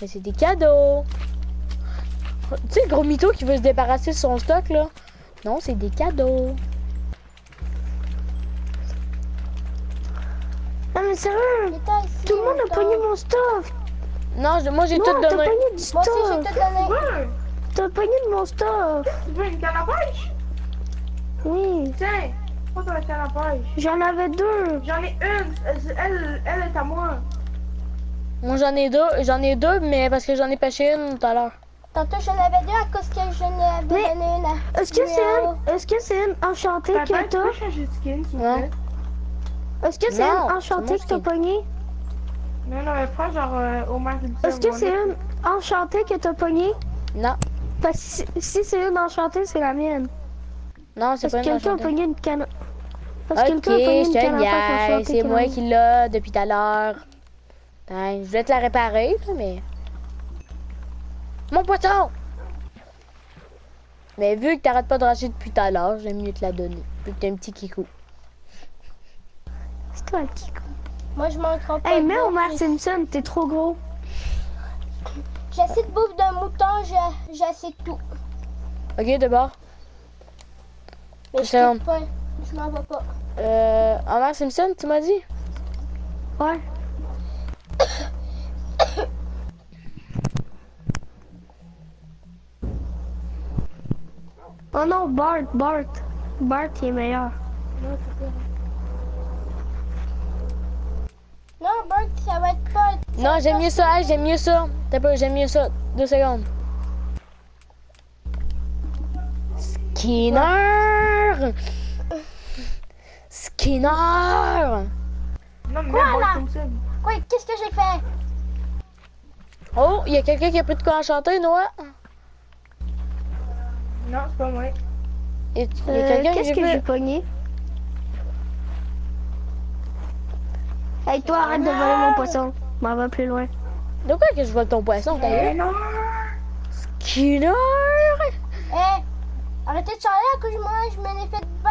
Speaker 1: Mais c'est des cadeaux. Tu sais, le gros mytho qui veut se débarrasser de son stock, là. Non, c'est des cadeaux.
Speaker 6: Ah, mais sérieux? Tout le monde a pogné mon stuff.
Speaker 1: Non, je- moi j'ai
Speaker 6: Non,
Speaker 1: tout donné.
Speaker 6: pogné du
Speaker 3: Moi aussi, je t'ai donné.
Speaker 5: Ouais,
Speaker 6: T'as pogné de mon stuff.
Speaker 5: tu veux une canne à pêche?
Speaker 6: Oui.
Speaker 5: Tiens, à.
Speaker 6: J'en avais deux.
Speaker 5: J'en ai une, elle, elle, est à moi.
Speaker 1: Moi j'en ai deux, j'en ai deux, mais parce que j'en ai pêché une tout à l'heure.
Speaker 3: Tantôt, j'en avais deux à cause que je n'avais
Speaker 6: Mais-
Speaker 3: donné une.
Speaker 6: Est-ce que c'est une, est-ce que c'est une enchantée
Speaker 5: Papa,
Speaker 6: que
Speaker 5: tu
Speaker 6: t'as?
Speaker 5: peux changer de skin, s'il vous
Speaker 1: Non.
Speaker 5: plaît?
Speaker 6: Est-ce que c'est
Speaker 1: Non,
Speaker 6: une enchantée que t'as
Speaker 1: skin.
Speaker 6: pogné?
Speaker 5: Non, non, mais prends genre euh, au moins
Speaker 6: Est-ce que c'est une enchantée que t'as pogné?
Speaker 1: Non,
Speaker 6: Parce que si, si c'est une enchantée, c'est la mienne.
Speaker 1: Non, c'est
Speaker 6: Parce
Speaker 1: pas
Speaker 6: que quelqu'un a pogné une canne. Parce que
Speaker 1: Ok,
Speaker 6: quelqu'un a pogné
Speaker 1: je
Speaker 6: une canne
Speaker 1: c'est moi
Speaker 6: la
Speaker 1: qui l'ai depuis tout à l'heure. Attends, je vais te la réparer, mais... Mon poisson! Mais vu que t'arrêtes pas de racher depuis tout à l'heure, j'aime mieux te la donner. Vu que t'es un petit kikou.
Speaker 6: C'est toi qui.
Speaker 3: Moi, je manquerai pas
Speaker 6: Hey,
Speaker 3: de
Speaker 6: mais. Omar Simpson, t'es trop gros.
Speaker 3: J'ai assez de bouffe d'un mouton, assez de tout.
Speaker 1: Ok, d'abord.
Speaker 3: Mais je quitte pas. Je m'en vais pas.
Speaker 1: Euh, Homer Simpson, tu m'as dit?
Speaker 6: Ouais. Oh non, Bart, Bart. Bart, il est meilleur.
Speaker 3: Non, Bert, ça va être pas...
Speaker 1: Non, j'aime mieux ça, j'aime mieux ça. T'as pas, j'aime mieux ça. Deux secondes. Skinner! Skinner!
Speaker 5: Non, mais
Speaker 3: Quoi, là? Quoi, qu'est-ce que j'ai fait?
Speaker 1: Oh, il y a quelqu'un qui a pris de quoi enchanter, Noah?
Speaker 5: Non, c'est pas moi.
Speaker 6: Euh, Qu'est-ce que j'ai pogné? Hey, toi, arrête de voler mon poisson. M'en va plus loin.
Speaker 1: De quoi que je vole ton poisson,
Speaker 5: Mais
Speaker 1: d'ailleurs?
Speaker 5: non!
Speaker 1: taquineur!
Speaker 3: Arrêtez de charler cause de moi, je m'en ai fait 20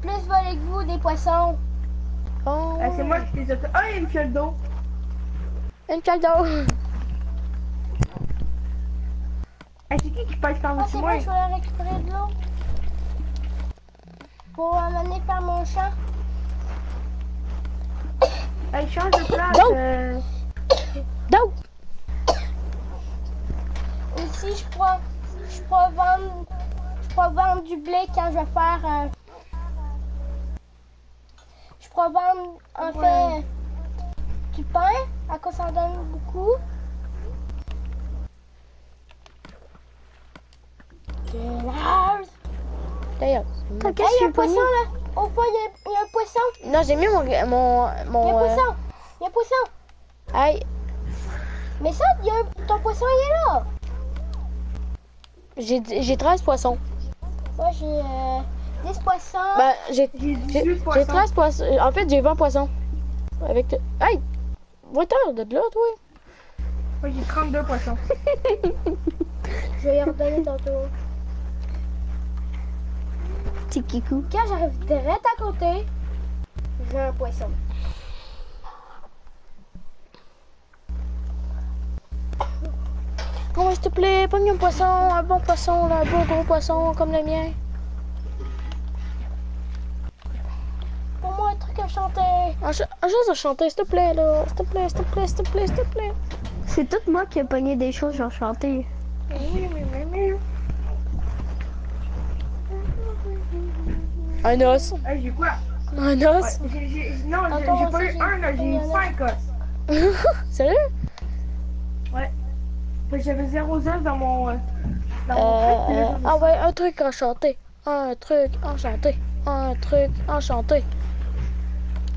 Speaker 3: plus voler que vous des poissons.
Speaker 1: Oh,
Speaker 5: Ah, c'est moi qui les ai fait. Ah, il y a une fiole d'eau.
Speaker 1: une fiole d'eau.
Speaker 5: Ah, c'est qui qui passe par
Speaker 3: Ah,
Speaker 5: dessus
Speaker 3: c'est
Speaker 5: moi?
Speaker 3: je vais récupérer de l'eau. Pour amener par mon champ.
Speaker 5: Hey, change de place.
Speaker 1: D'eau.
Speaker 5: euh,
Speaker 1: D'eau!
Speaker 3: Aussi, je pourrais, je pourrais vendre, je vendre du blé quand je vais faire. euh, je pourrais vendre en fait du pain, à cause ça en donne beaucoup.
Speaker 1: D'ailleurs.
Speaker 6: T'as
Speaker 3: Hey,
Speaker 6: qu'est-ce
Speaker 3: il y
Speaker 6: que
Speaker 3: a
Speaker 6: tu
Speaker 3: un poisson là! Au fond, il y a, il y a un poisson!
Speaker 1: Non, j'ai mis mon. mon,
Speaker 3: Il y a
Speaker 1: mon
Speaker 3: un
Speaker 1: euh,
Speaker 3: poisson! Il y a un poisson!
Speaker 1: Hey,
Speaker 3: Mais ça, y a un- ton poisson, il est là!
Speaker 1: j'ai 13 poissons.
Speaker 3: Moi, j'ai euh, 10 poissons.
Speaker 1: Ben, j'ai
Speaker 5: J'ai
Speaker 1: j'ai
Speaker 5: 18
Speaker 1: j'ai
Speaker 5: poissons.
Speaker 1: 13 poissons. En fait, j'ai 20 poissons. Avec. te- Hey! Va-t'en de là, toi?
Speaker 5: Moi, j'ai 32 poissons.
Speaker 3: Je vais y redonner tantôt.
Speaker 6: Petit kikou.
Speaker 3: Quand j'arrive direct à côté, j'ai un poisson.
Speaker 1: Oh, s'il te plaît, pogne un poisson, un bon poisson, là, un beau gros poisson comme le mien.
Speaker 3: Pour moi, un truc à chanter.
Speaker 1: Un, ch- un chose à chanter, s'il te plaît, là. S'il te plaît, s'il te plaît, s'il te plaît, s'il te plaît.
Speaker 6: C'est tout moi qui ai pogné des choses, j'ai chanté.
Speaker 1: Un os.
Speaker 5: Hey, j'ai quoi?
Speaker 1: Un
Speaker 5: Ouais,
Speaker 1: os.
Speaker 5: non, j'ai pas eu un, j'ai eu
Speaker 3: pas
Speaker 5: 5 os.
Speaker 1: Sérieux?
Speaker 5: J'avais 0 œufs dans mon. euh, Dans
Speaker 1: Euh,
Speaker 5: mon truc,
Speaker 1: euh,
Speaker 5: ai
Speaker 1: ah ouais, un truc enchanté. Un truc enchanté. Un truc enchanté.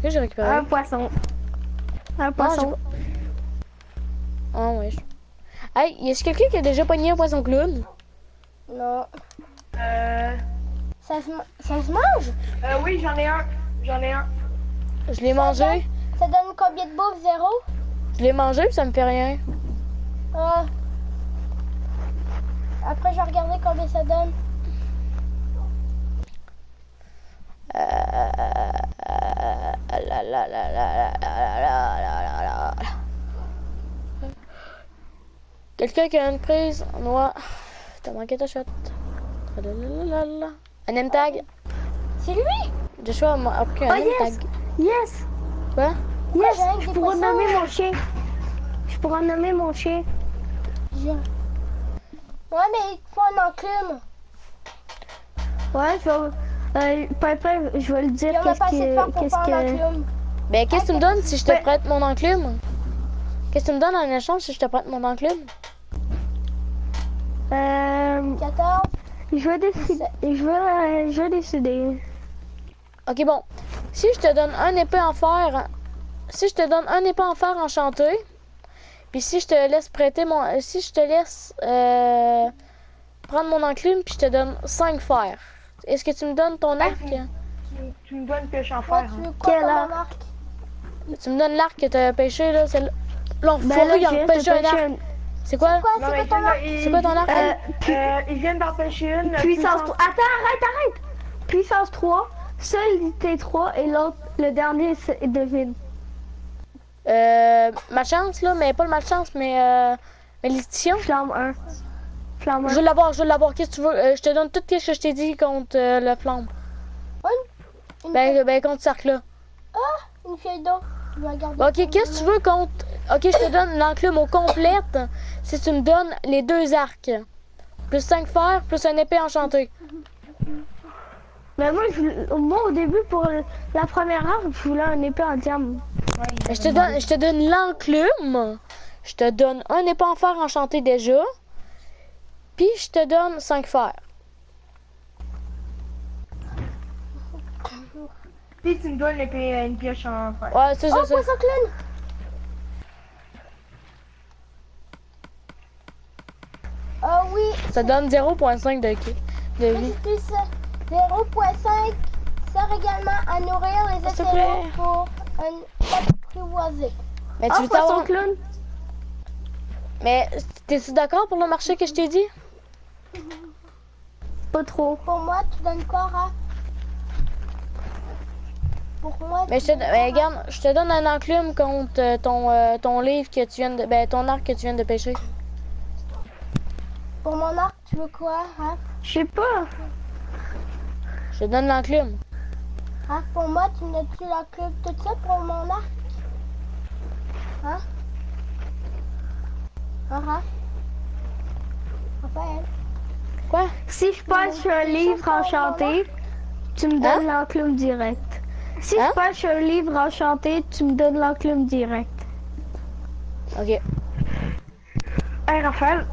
Speaker 1: Que j'ai récupéré?
Speaker 6: Un poisson. Un
Speaker 1: Ah,
Speaker 6: poisson.
Speaker 1: Ah ouais. je- Hey, y a quelqu'un qui a déjà pogné un poisson clown?
Speaker 3: Non.
Speaker 5: Euh,
Speaker 3: Ça se, ça se mange?
Speaker 5: euh, oui, j'en ai un. J'en ai un.
Speaker 1: Je l'ai mangé.
Speaker 3: Ça donne combien de bouffe? Zéro?
Speaker 1: Je l'ai mangé puis ça me fait rien.
Speaker 3: Ah. Après, je vais regarder combien ça donne.
Speaker 1: Quelqu'un qui a une prise en noir. T'as manqué ta shot. Un name tag.
Speaker 3: C'est lui
Speaker 1: Joshua m'a obtenu un
Speaker 6: oh,
Speaker 1: name tag.
Speaker 6: Yes
Speaker 1: Quoi?
Speaker 6: Yes Je pourrais nommer mon chien. Je pourrais nommer mon chien.
Speaker 3: Ouais, mais il faut un enclume.
Speaker 6: Ouais, je vais. Euh, Piper, je vais le dire qu'est-ce
Speaker 3: pas
Speaker 6: que. Qu'est-ce que.
Speaker 1: Ben, qu'est-ce que tu me donnes si je te prête mon enclume? Qu'est-ce que tu me donnes en échange si je te prête mon enclume?
Speaker 6: Euh,
Speaker 3: 14.
Speaker 6: je vais décider. Je vais, euh, je vais décider.
Speaker 1: Ok, bon. Si je te donne un épée en fer, si je te donne un épée en fer enchanté, puis si je te laisse prêter mon, euh, si je te laisse euh, prendre mon enclume, puis je te donne 5 fers, est-ce que tu me donnes ton arc?
Speaker 5: Tu, tu me donnes pêche en fer.
Speaker 3: tu
Speaker 5: hein.
Speaker 3: veux quoi
Speaker 6: Quel arc?
Speaker 1: Tu me donnes l'arc que t'as pêché là, c'est on
Speaker 6: Ben viens de
Speaker 1: pêché un arc.
Speaker 6: une-
Speaker 1: C'est quoi?
Speaker 3: C'est quoi ton arc?
Speaker 5: il-
Speaker 1: C'est quoi ton arc?
Speaker 6: Euh,
Speaker 5: Euh, ils viennent d'en pêcher une.
Speaker 6: puissance 3. Attends, arrête, arrête! Puissance 3, seul T3 et l'autre, le dernier, c'est devine.
Speaker 1: Euh, malchance là, mais pas le malchance, mais euh, malédiction.
Speaker 6: Flamme 1. Flamme 1.
Speaker 1: Je veux l'avoir, je veux l'avoir. Qu'est-ce que tu veux? Euh, je te donne tout ce que je t'ai dit contre euh, le flamme.
Speaker 3: Une,
Speaker 1: Ben, ben contre ce là.
Speaker 3: une feuille d'eau. La
Speaker 1: ok, qu'est-ce que tu veux contre? Ok, je te donne l'enclume au complète si tu me donnes les deux arcs. Plus 5 fers, plus un épée enchantée.
Speaker 6: Mais moi, je moi, au début, pour la première arme, je voulais un épée en diamant.
Speaker 1: Je te donne, je te donne l'enclume. Je te donne un épée en fer enchanté déjà. Puis je te donne 5 fers.
Speaker 5: Puis tu me donnes l'épée- une pioche en fer.
Speaker 1: Ouais, c'est ça,
Speaker 3: Oh,
Speaker 1: ça.
Speaker 3: Ah oui,
Speaker 1: Ça donne 0.5 de, de vie.
Speaker 3: Plus plus 0.5 sert également à nourrir les océans pour un apprivoisé.
Speaker 1: Mais tu
Speaker 6: Ah,
Speaker 1: veux
Speaker 6: poisson clown?
Speaker 1: Mais t'es-tu d'accord pour le marché que je t'ai dit?
Speaker 6: Pas trop.
Speaker 3: Pour moi, tu donnes quoi, Raph? Pour moi,
Speaker 1: Mais
Speaker 3: tu
Speaker 1: je te,
Speaker 3: donnes
Speaker 1: mais
Speaker 3: quoi,
Speaker 1: regarde, je te donne un enclume contre euh, ton, euh, ton livre que tu viens de. Ben, ton arc que tu viens de pêcher.
Speaker 3: Pour mon arc, tu veux quoi, Raph?
Speaker 6: Je sais pas.
Speaker 1: Je te donne l'enclume.
Speaker 3: Raph, pour moi, tu me donnes-tu la club tout ça pour mon arc? Hein? Hein, Raph? Raphaël?
Speaker 1: Quoi?
Speaker 6: Si je passe sur un livre enchanté, tu me donnes l'enclume direct. Si
Speaker 1: Hein?
Speaker 6: je passe sur un livre enchanté, tu me donnes l'enclume direct.
Speaker 1: Ok.
Speaker 5: Hey Raphaël,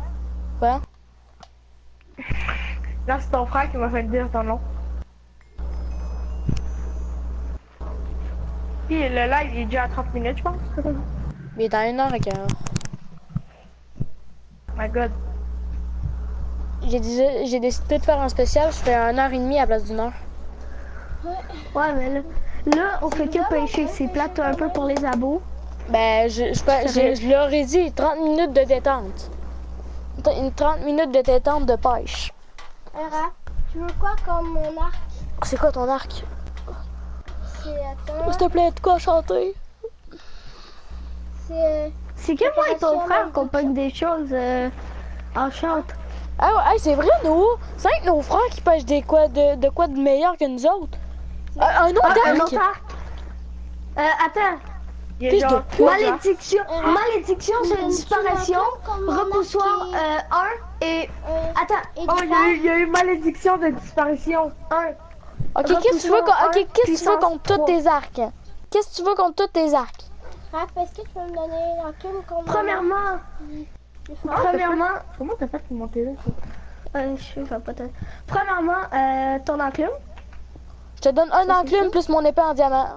Speaker 1: Quoi?
Speaker 5: là c'est ton frère qui m'a fait dire ton nom. Puis le live il est déjà à 30 minutes je pense.
Speaker 1: Mais dans une heure et quart.
Speaker 5: My god.
Speaker 1: J'ai décidé de faire un spécial, je fais une heure et demie à la place d'une heure.
Speaker 6: Ouais, mais là, là on fait que pêcher. C'est plate un peu pour les abos.
Speaker 1: Ben, je, je, je, je leur ai dit 30 minutes de détente. Une 30 minutes de détente de pêche.
Speaker 3: Tu veux quoi comme mon arc?
Speaker 1: C'est quoi ton arc? S'il te plaît, de quoi chanter?
Speaker 3: c'est... euh,
Speaker 6: C'est que moi et ton frère qu'on pogne des choses euh, enchantes.
Speaker 1: Ah ouais, c'est vrai, nous! C'est avec nos frères qui pêchent des quoi de, de quoi de meilleur que nous autres. Ah, un autre
Speaker 6: Ah, un
Speaker 1: arc!
Speaker 6: autre arc. Euh, attends.
Speaker 1: Fils de pute.
Speaker 5: trois ans.
Speaker 6: Malédiction, malédiction, c'est une disparition. Repoussoir
Speaker 3: qui-
Speaker 6: 1 et.
Speaker 3: euh,
Speaker 6: Attends,
Speaker 3: et
Speaker 5: Oh il y, a eu,
Speaker 3: fer.
Speaker 5: il y a eu malédiction de disparition. Un.
Speaker 1: Ok, qu'est-ce que tu veux, tu contre tous tes arcs? Qu'est-ce que tu veux contre tous tes arcs?
Speaker 3: Raph, est-ce que tu peux me donner la club comme mon
Speaker 6: premièrement,
Speaker 3: fer?
Speaker 6: premièrement,
Speaker 5: Comment t'as fait pour monter là?
Speaker 6: Euh, je sais pas Premièrement, euh, ton enclume.
Speaker 1: Je te donne un enclume plus mon épée en diamant.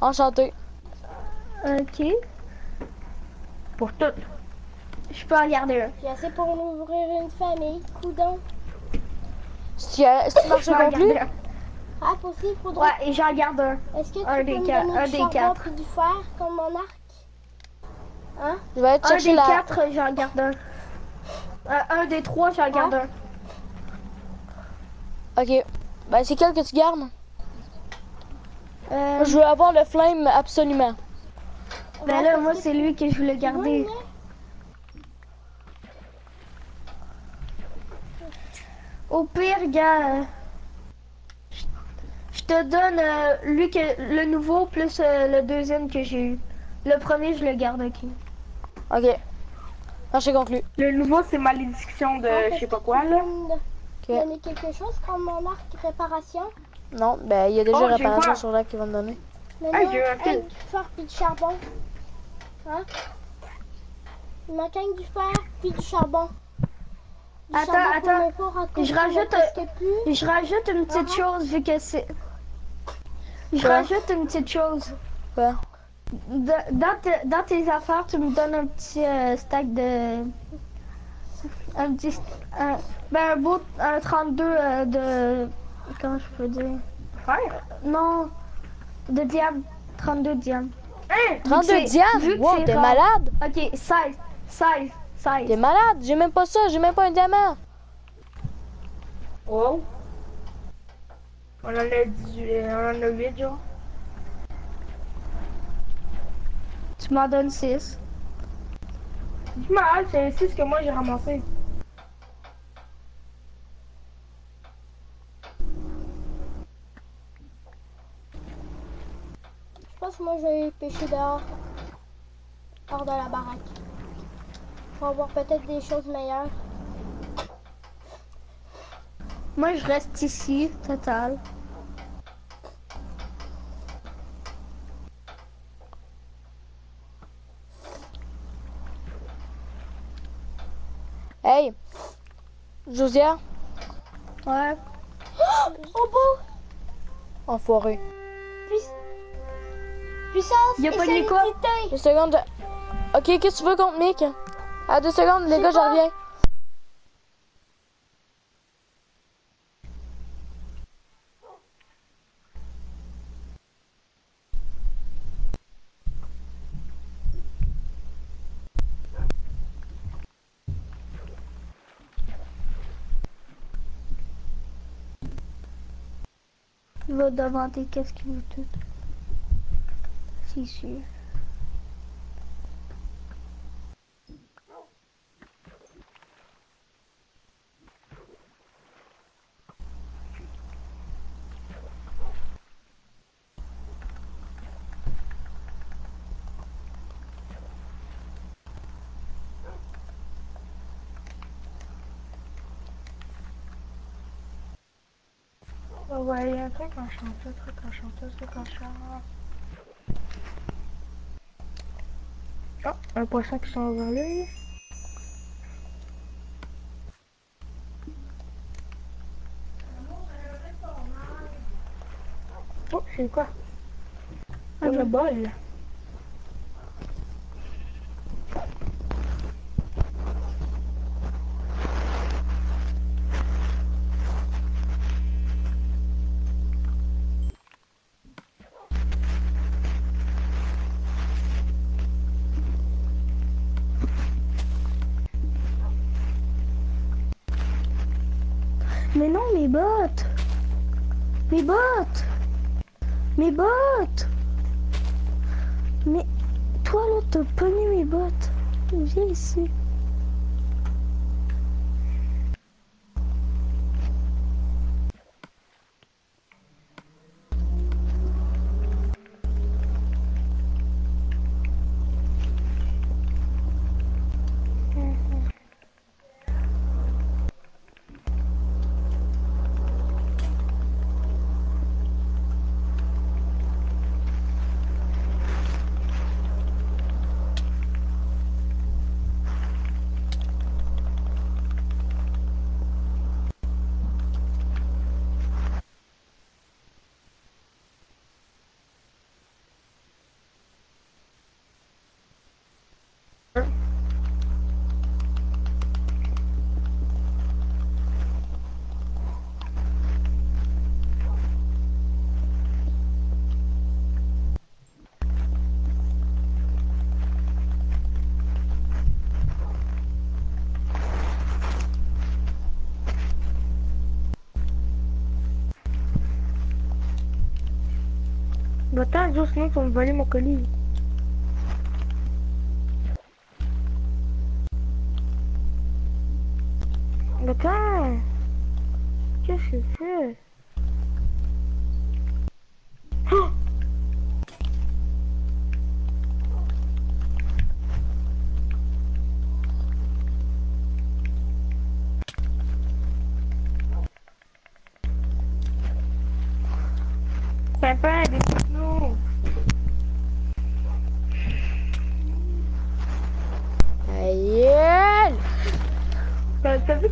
Speaker 1: Enchanté.
Speaker 6: Ok.
Speaker 5: Pour tout.
Speaker 6: Je peux en garder un.
Speaker 3: J'ai assez pour nous ouvrir une famille. Coudon.
Speaker 1: Si tu, as- si tu marches
Speaker 6: Je peux
Speaker 3: aussi, il faudrait...
Speaker 6: Ouais, et j'en garde un.
Speaker 3: Est-ce que tu
Speaker 6: un
Speaker 3: peux
Speaker 6: des
Speaker 3: me
Speaker 6: quatre-
Speaker 3: donner
Speaker 6: un
Speaker 3: du
Speaker 6: des quatre.
Speaker 3: du fer comme mon arc? Hein?
Speaker 1: je vais
Speaker 6: Un des
Speaker 1: la...
Speaker 6: quatre, j'en garde un. Euh, un des trois, j'en garde un.
Speaker 1: Ok. Ben, c'est quel que tu gardes?
Speaker 6: Euh,
Speaker 1: Je veux avoir le flame absolument.
Speaker 6: ben là, moi, c'est lui que je voulais garder. Au pire, gars, euh, te donne euh, lui que le nouveau plus euh, le deuxième que j'ai eu. Le premier, je le garde, ok.
Speaker 1: Ok. Marché conclu.
Speaker 5: Le nouveau c'est malédiction de
Speaker 3: Raph,
Speaker 5: je sais pas quoi là.
Speaker 3: me donner quelque chose comme mon arc réparation?
Speaker 1: Non, ben, il y a déjà
Speaker 5: Oh, j'ai
Speaker 1: réparation sur l'arc qui va me donner.
Speaker 3: Maintenant,
Speaker 5: Hey, j'ai un fil.
Speaker 3: du fer puis du charbon. Hein? Il manque un du fer puis du charbon. Du
Speaker 6: Attends,
Speaker 3: charbon
Speaker 6: attends. Je rajoute,
Speaker 3: mais
Speaker 6: je rajoute une petite chose vu que c'est. Je
Speaker 1: Quoi?
Speaker 6: rajoute une petite chose.
Speaker 1: Quoi?
Speaker 6: De- dans, te- dans tes affaires, tu me donnes un petit euh, stack de. Un petit. Un, ben un beau. Un 32 euh, de. Comment je peux dire?
Speaker 5: Frère.
Speaker 6: Non. De diamants. 32 diamants.
Speaker 5: Hein?
Speaker 1: 32
Speaker 6: c'est-
Speaker 1: diamants?
Speaker 6: vu que
Speaker 1: Wow,
Speaker 6: c'est
Speaker 1: t'es malade?
Speaker 6: Ok, 16. 16. 16.
Speaker 1: T'es malade? J'ai même pas ça, j'ai même pas un diamant.
Speaker 5: Wow. On en a 18, on en a 8 genre.
Speaker 6: Tu m'en donnes 6.
Speaker 5: C'est mal, c'est 6 que moi j'ai ramassé.
Speaker 3: Je pense que moi je vais pêcher dehors. Hors de la baraque. Pour avoir peut-être des choses meilleures.
Speaker 6: Moi, je reste ici, total.
Speaker 1: Hey! Josia,
Speaker 6: Ouais.
Speaker 3: Trop beau!
Speaker 1: enfoiré.
Speaker 3: Puissance
Speaker 6: Y a
Speaker 3: et
Speaker 6: pas de
Speaker 3: solidité.
Speaker 1: Deux secondes. Ok, qu'est-ce que tu veux contre Mick? À deux secondes, les gars, je
Speaker 3: pas.
Speaker 1: reviens.
Speaker 6: Il va demander qu'est-ce qu'il veut tout. C'est sûr.
Speaker 5: Oh, y a un truc truc enchanté, truc enchanté. Oh, un poisson qui s'en va lui. Oh, c'est quoi? Oh, le bol. Joe, sinon, me voler mon colis. Attends. Qu'est-ce que c'est?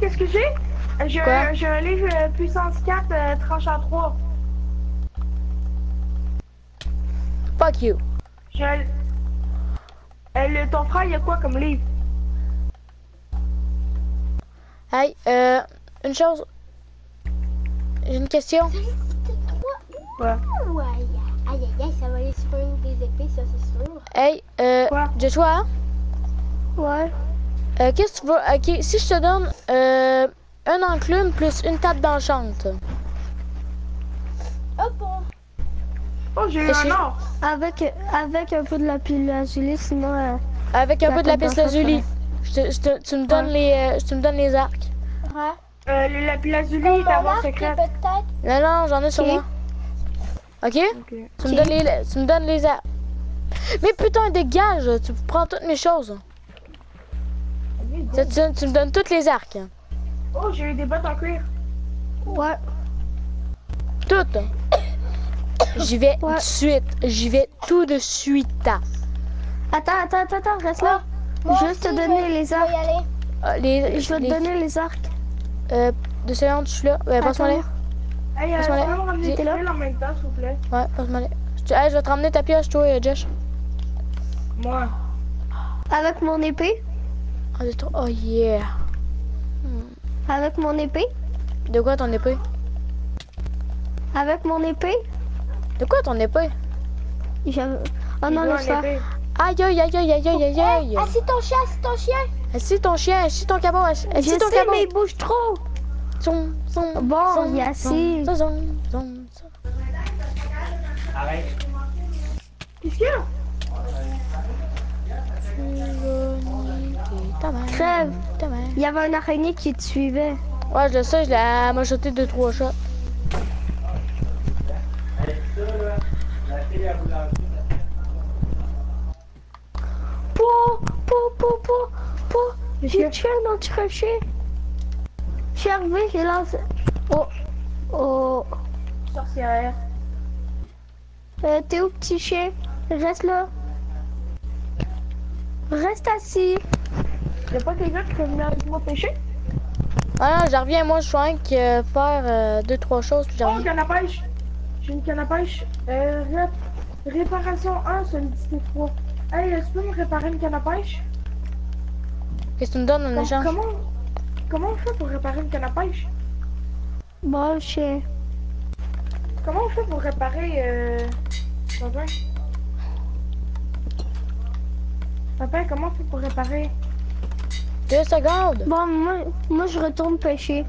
Speaker 5: Qu'est-ce que j'ai? Un- j'ai un livre euh, puissance 4 euh, tranche en 3.
Speaker 1: Fuck you.
Speaker 5: J'ai un... Euh, le- ton frère, il y a quoi comme livre?
Speaker 1: Hey, euh, une chose. J'ai une question.
Speaker 5: Ouais.
Speaker 3: Ouais, aïe aïe aïe, ça va aller sur une des épées, ça c'est sûr.
Speaker 1: Hey, euh,
Speaker 5: Quoi?
Speaker 1: Joshua,
Speaker 6: Ouais.
Speaker 1: Euh, qu'est-ce que tu veux? Ok, si je te donne euh, un enclume plus une table d'enchante.
Speaker 3: Hop, on...
Speaker 5: Oh, j'ai eu un or.
Speaker 6: Avec, avec un peu de la pilule azulée, sinon... euh,
Speaker 1: Avec un peu de la
Speaker 6: d'enchante,
Speaker 1: lazuli. tu me donnes les, euh, tu me donnes les arcs.
Speaker 3: Ouais.
Speaker 5: Euh, le lapis lazuli est à
Speaker 3: peut-être?
Speaker 1: Non, non, j'en ai sur
Speaker 6: Ok.
Speaker 1: moi. Ok?
Speaker 5: Ok.
Speaker 1: Tu me donnes les, tu me donnes les arcs. Mais putain, dégage! Tu prends toutes mes choses. Tu, tu- tu me donnes toutes les arcs.
Speaker 5: Oh, j'ai eu des bottes en cuir.
Speaker 6: Ouais.
Speaker 1: Toutes. J'y vais
Speaker 6: Ouais.
Speaker 1: tout de suite. J'y vais tout de suite.
Speaker 6: Attends, attends, attends, attends, reste là.
Speaker 3: Moi
Speaker 6: Juste te donner
Speaker 3: je-
Speaker 6: les
Speaker 3: je vais
Speaker 6: arcs.
Speaker 3: y aller.
Speaker 1: Ah, les,
Speaker 6: Je vais
Speaker 1: les-
Speaker 6: te donner les arcs.
Speaker 1: Euh, deux secondes, je suis là. Ouais, passe-moi les.
Speaker 5: Hey, euh, tu
Speaker 1: Passe-moi
Speaker 5: peux me ramener
Speaker 1: T'es
Speaker 5: fils en même temps, s'il vous plaît?
Speaker 1: Ouais, passe-moi les. Je, hey, je vais te ramener ta pièce, toi, euh, Josh.
Speaker 5: Moi.
Speaker 6: Avec mon épée?
Speaker 1: Oh, de toi. Oh, yeah.
Speaker 6: Avec mon épée?
Speaker 1: De quoi ton épée?
Speaker 6: Avec mon épée?
Speaker 1: De quoi ton épée?
Speaker 6: J'avais... Oh
Speaker 5: Il
Speaker 6: non, laisse
Speaker 5: épée.
Speaker 1: Aïe, aïe, aïe, aïe, aïe, aïe, aïe, aïe.
Speaker 3: Assis ton chien, assis ton chien.
Speaker 1: Assis ton chien, assis ton cabot, assis ton
Speaker 6: sais,
Speaker 1: cabot.
Speaker 6: mais il bouge trop.
Speaker 1: Zoom, zoom,
Speaker 6: Bon, il est assis.
Speaker 4: Arrête.
Speaker 5: Qu'est-ce qu'il y a?
Speaker 1: Ta mère.
Speaker 6: Crève.
Speaker 1: Ta mère.
Speaker 6: Il y avait un araignée qui te suivait.
Speaker 1: Ouais, je le sais, je l'ai m'a jeté deux trois shots.
Speaker 4: Avec ça, là, la fille à boulangerie.
Speaker 6: Po, po, po, po, po.
Speaker 5: Qu'est-ce
Speaker 6: J'ai tué un anti-crochet. Je suis arrivé, j'ai lancé. Oh, oh.
Speaker 5: Sorcière.
Speaker 6: Euh, T'es où, petit chien? Reste là. Reste assis.
Speaker 5: Y'a pas quelqu'un qui peut venir avec moi pêcher?
Speaker 1: Ah non, j'en reviens, moi je suis en de faire euh, deux trois choses, puis j'en
Speaker 5: Oh, canne à pêche! J'ai une canne à pêche. Euh, rép- réparation 1, solidité 3. Hey, euh, tu peux me réparer une canne à pêche?
Speaker 1: Qu'est-ce que tu me donnes en échange?
Speaker 5: comment, comment on fait pour réparer une canne à pêche?
Speaker 6: Bon, chien.
Speaker 5: Comment on fait pour réparer, euh... Papa? Papa, comment on fait pour réparer?
Speaker 1: Deux secondes!
Speaker 6: Bon, moi, moi je retourne pêcher.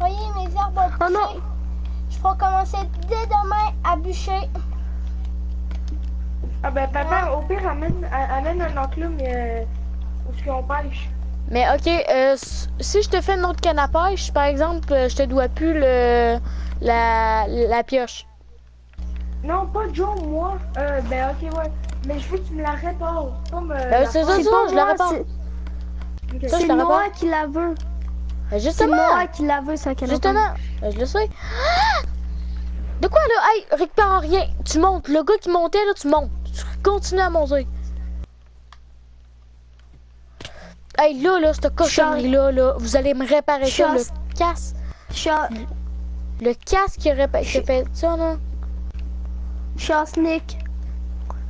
Speaker 3: Voyez, mes arbres ont
Speaker 6: Oh non.
Speaker 3: Je vais commencer dès demain à bûcher.
Speaker 5: Ah ben, papa, au pire, amène, amène un enclume, euh, où est-ce qu'on pêche?
Speaker 1: Mais ok, euh, si je te fais une autre canne à pêche, par exemple, euh, je te dois plus le la, la pioche.
Speaker 5: Non, pas Joe, moi. Euh, ben, ok, ouais. Mais je veux que tu me la répares. Pas me...
Speaker 1: Ben, c'est ça, ça,
Speaker 6: pas
Speaker 1: je la répare.
Speaker 6: C'est-.
Speaker 1: Ça,
Speaker 6: Noah
Speaker 1: répare.
Speaker 6: qui la veut.
Speaker 1: Ben,
Speaker 6: C'est
Speaker 1: justement!
Speaker 6: Noah qui la veut, canne à
Speaker 1: Justement! Ben, je le sais. Ah! De quoi là? Hey, récupère rien! Tu montes! Le gars qui montait là, tu montes! Tu continues à monter! Hey là, là, cette cochonnerie là, là, vous allez me réparer ça, le
Speaker 6: Chasse.
Speaker 1: casse. Le casque qui, fait ça là?
Speaker 6: je suis en sneak.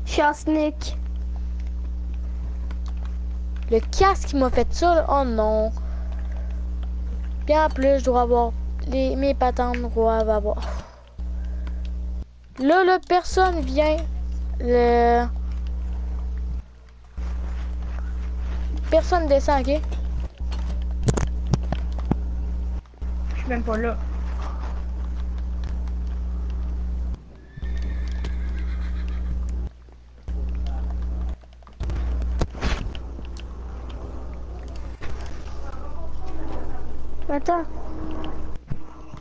Speaker 6: Je suis en sneak.
Speaker 1: Le casque qui m'a fait ça, oh non. Puis en plus, je dois avoir les, mes patentes doivent avoir. Là, là, personne vient. Le... Personne descend, ok?
Speaker 5: Je suis même pas là.
Speaker 6: Attends,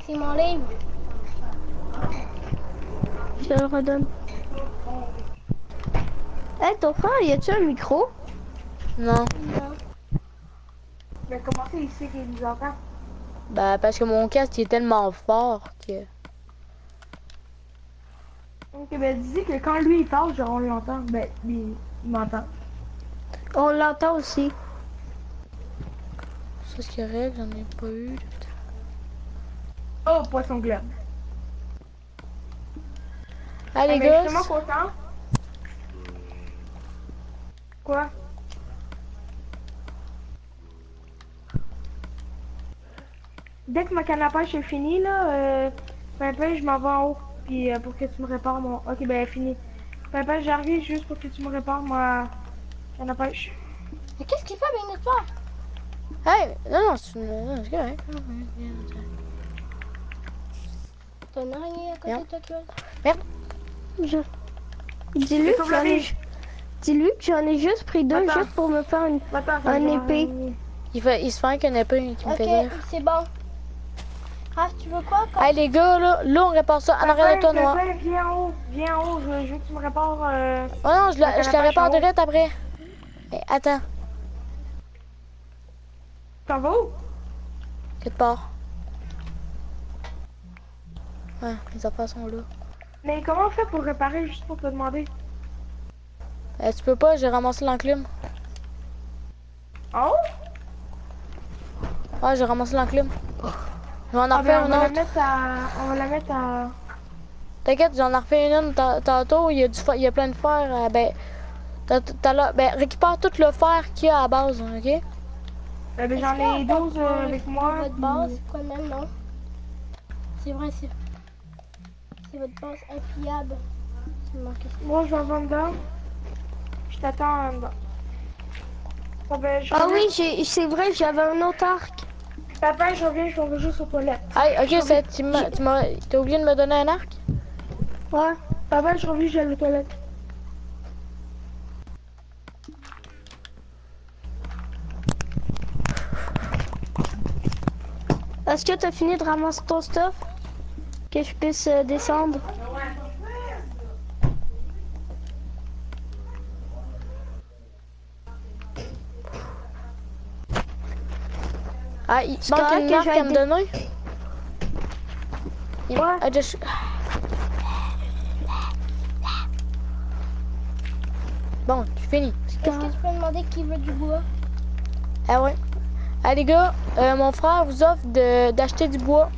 Speaker 3: C'est mon livre.
Speaker 6: je te le redonne. Hey, ton frère, y a-tu un micro?
Speaker 1: Non.
Speaker 5: Mais comment c'est ici qu'il nous entend?
Speaker 1: Bah, parce que mon casque il est tellement fort que.
Speaker 5: Ok, ben dis que quand lui il parle, genre on l'entend. Ben, lui, il m'entend.
Speaker 6: On l'entend aussi.
Speaker 1: Ça, c'est correct, j'en ai pas eu.
Speaker 5: Oh, poisson globe.
Speaker 1: Ah, les
Speaker 5: Ah, ben,
Speaker 1: gars.
Speaker 5: justement content. Quoi? Dès que ma canne à pêche est finie, là, euh, Pimpin, je m'en vais en haut, puis euh, pour que tu me répares mon... Ok, ben, elle est finie. Pimpin, j'arrive juste pour que tu me répares ma canne à pêche.
Speaker 3: Mais qu'est-ce qu'il fait notre frère?
Speaker 1: Hey, non, non, c'est non, c'est correct.
Speaker 3: T'as une araignée à côté
Speaker 1: Merde.
Speaker 3: de toi, Claude?
Speaker 6: Je... Dis-lui que j'en ai... Dis-lui que j'en ai juste pris deux
Speaker 5: Attends.
Speaker 6: juste pour me faire une...
Speaker 5: Attends,
Speaker 6: Un épée.
Speaker 1: Il, fait, il se fait qu'il n'y en a pas une qui me
Speaker 3: Ok,
Speaker 1: fait dire.
Speaker 3: c'est bon. Ah, tu veux quoi? Quand...
Speaker 1: Hey, les gars, là, là, on répare ça en arrière de toi, Noir.
Speaker 5: Viens en haut, viens en haut, je veux, je veux que tu me répares... Euh...
Speaker 1: Oh non, je la,
Speaker 5: La
Speaker 1: je la
Speaker 5: carapace
Speaker 1: répare direct après. Eh, attends,
Speaker 5: T'en vas où?
Speaker 1: quelque part. Ouais, les affaires sont là.
Speaker 5: Mais comment on fait pour réparer, juste pour te demander?
Speaker 1: Eh, tu peux pas, j'ai ramassé l'enclume.
Speaker 5: En haut?
Speaker 1: Ouais, j'ai ramassé l'enclume. Je vais en
Speaker 5: Ah, ben, on
Speaker 1: une
Speaker 5: va la
Speaker 1: autre.
Speaker 5: à... On va la mettre à...
Speaker 1: T'inquiète, j'en ai refait une, une ta- tantôt. Il y, a du il y a plein de fer. euh, ben, t'as- t'as là- ben, récupère tout le fer qu'il y a à la base, ok?
Speaker 5: Ben, j'en ai 12 euh, avec moi.
Speaker 3: Votre base, le même, non? C'est vrai, c'est... C'est votre base ça.
Speaker 5: Moi, je vais en dedans. Je t'attends en. Bon, ben,
Speaker 6: Ah
Speaker 5: reviens.
Speaker 6: oui, j'ai- c'est vrai, j'avais un autre arc.
Speaker 5: Papa, je reviens, je vais juste aux toilettes.
Speaker 1: Hey, ok, c'est- tu m'as- tu m'as- t'as oublié de me donner un arc?
Speaker 6: Ouais.
Speaker 5: Papa, je reviens, je vais aller
Speaker 6: Est-ce que t'as fini de ramasser ton stuff? Que je puisse euh, descendre?
Speaker 1: Ah, il manque une
Speaker 6: que
Speaker 1: marque
Speaker 6: je
Speaker 1: à me donner? Il-
Speaker 6: Ouais.
Speaker 1: Ah, just- Bon, tu finis.
Speaker 3: Est-ce que tu peux demander qui veut du bois?
Speaker 1: Ah ouais. Ah les gars, euh, mon frère vous offre de- d'acheter du bois.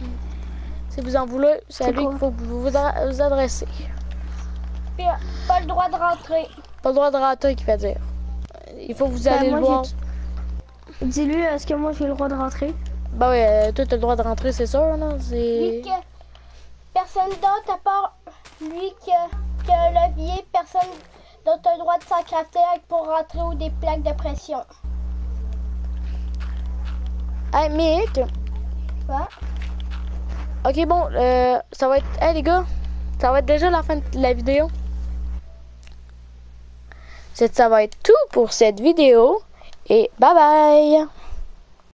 Speaker 1: Si vous en voulez, c'est à lui qu'il faut que vous vous a- vous adresser.
Speaker 3: Puis, euh, pas le droit de rentrer.
Speaker 1: Pas le droit de rentrer, qui fait dire. Il faut que vous
Speaker 6: Ben,
Speaker 1: allez le voir.
Speaker 6: j'ai- Dis-lui, est-ce que moi j'ai le droit de rentrer?
Speaker 1: Bah ouais, euh, toi t'as le droit de rentrer, c'est sûr, non?
Speaker 3: Lui
Speaker 1: C'est...
Speaker 3: que personne d'autre à part lui que, que le levier, personne d'autre a le droit de s'en crafter avec pour rentrer ou des plaques de pression.
Speaker 1: Hey, Mick!
Speaker 3: Quoi?
Speaker 1: Ok, bon, euh, ça va être... Hey les gars, ça va être déjà la fin de la vidéo. Ça va être tout pour cette vidéo. Et bye bye!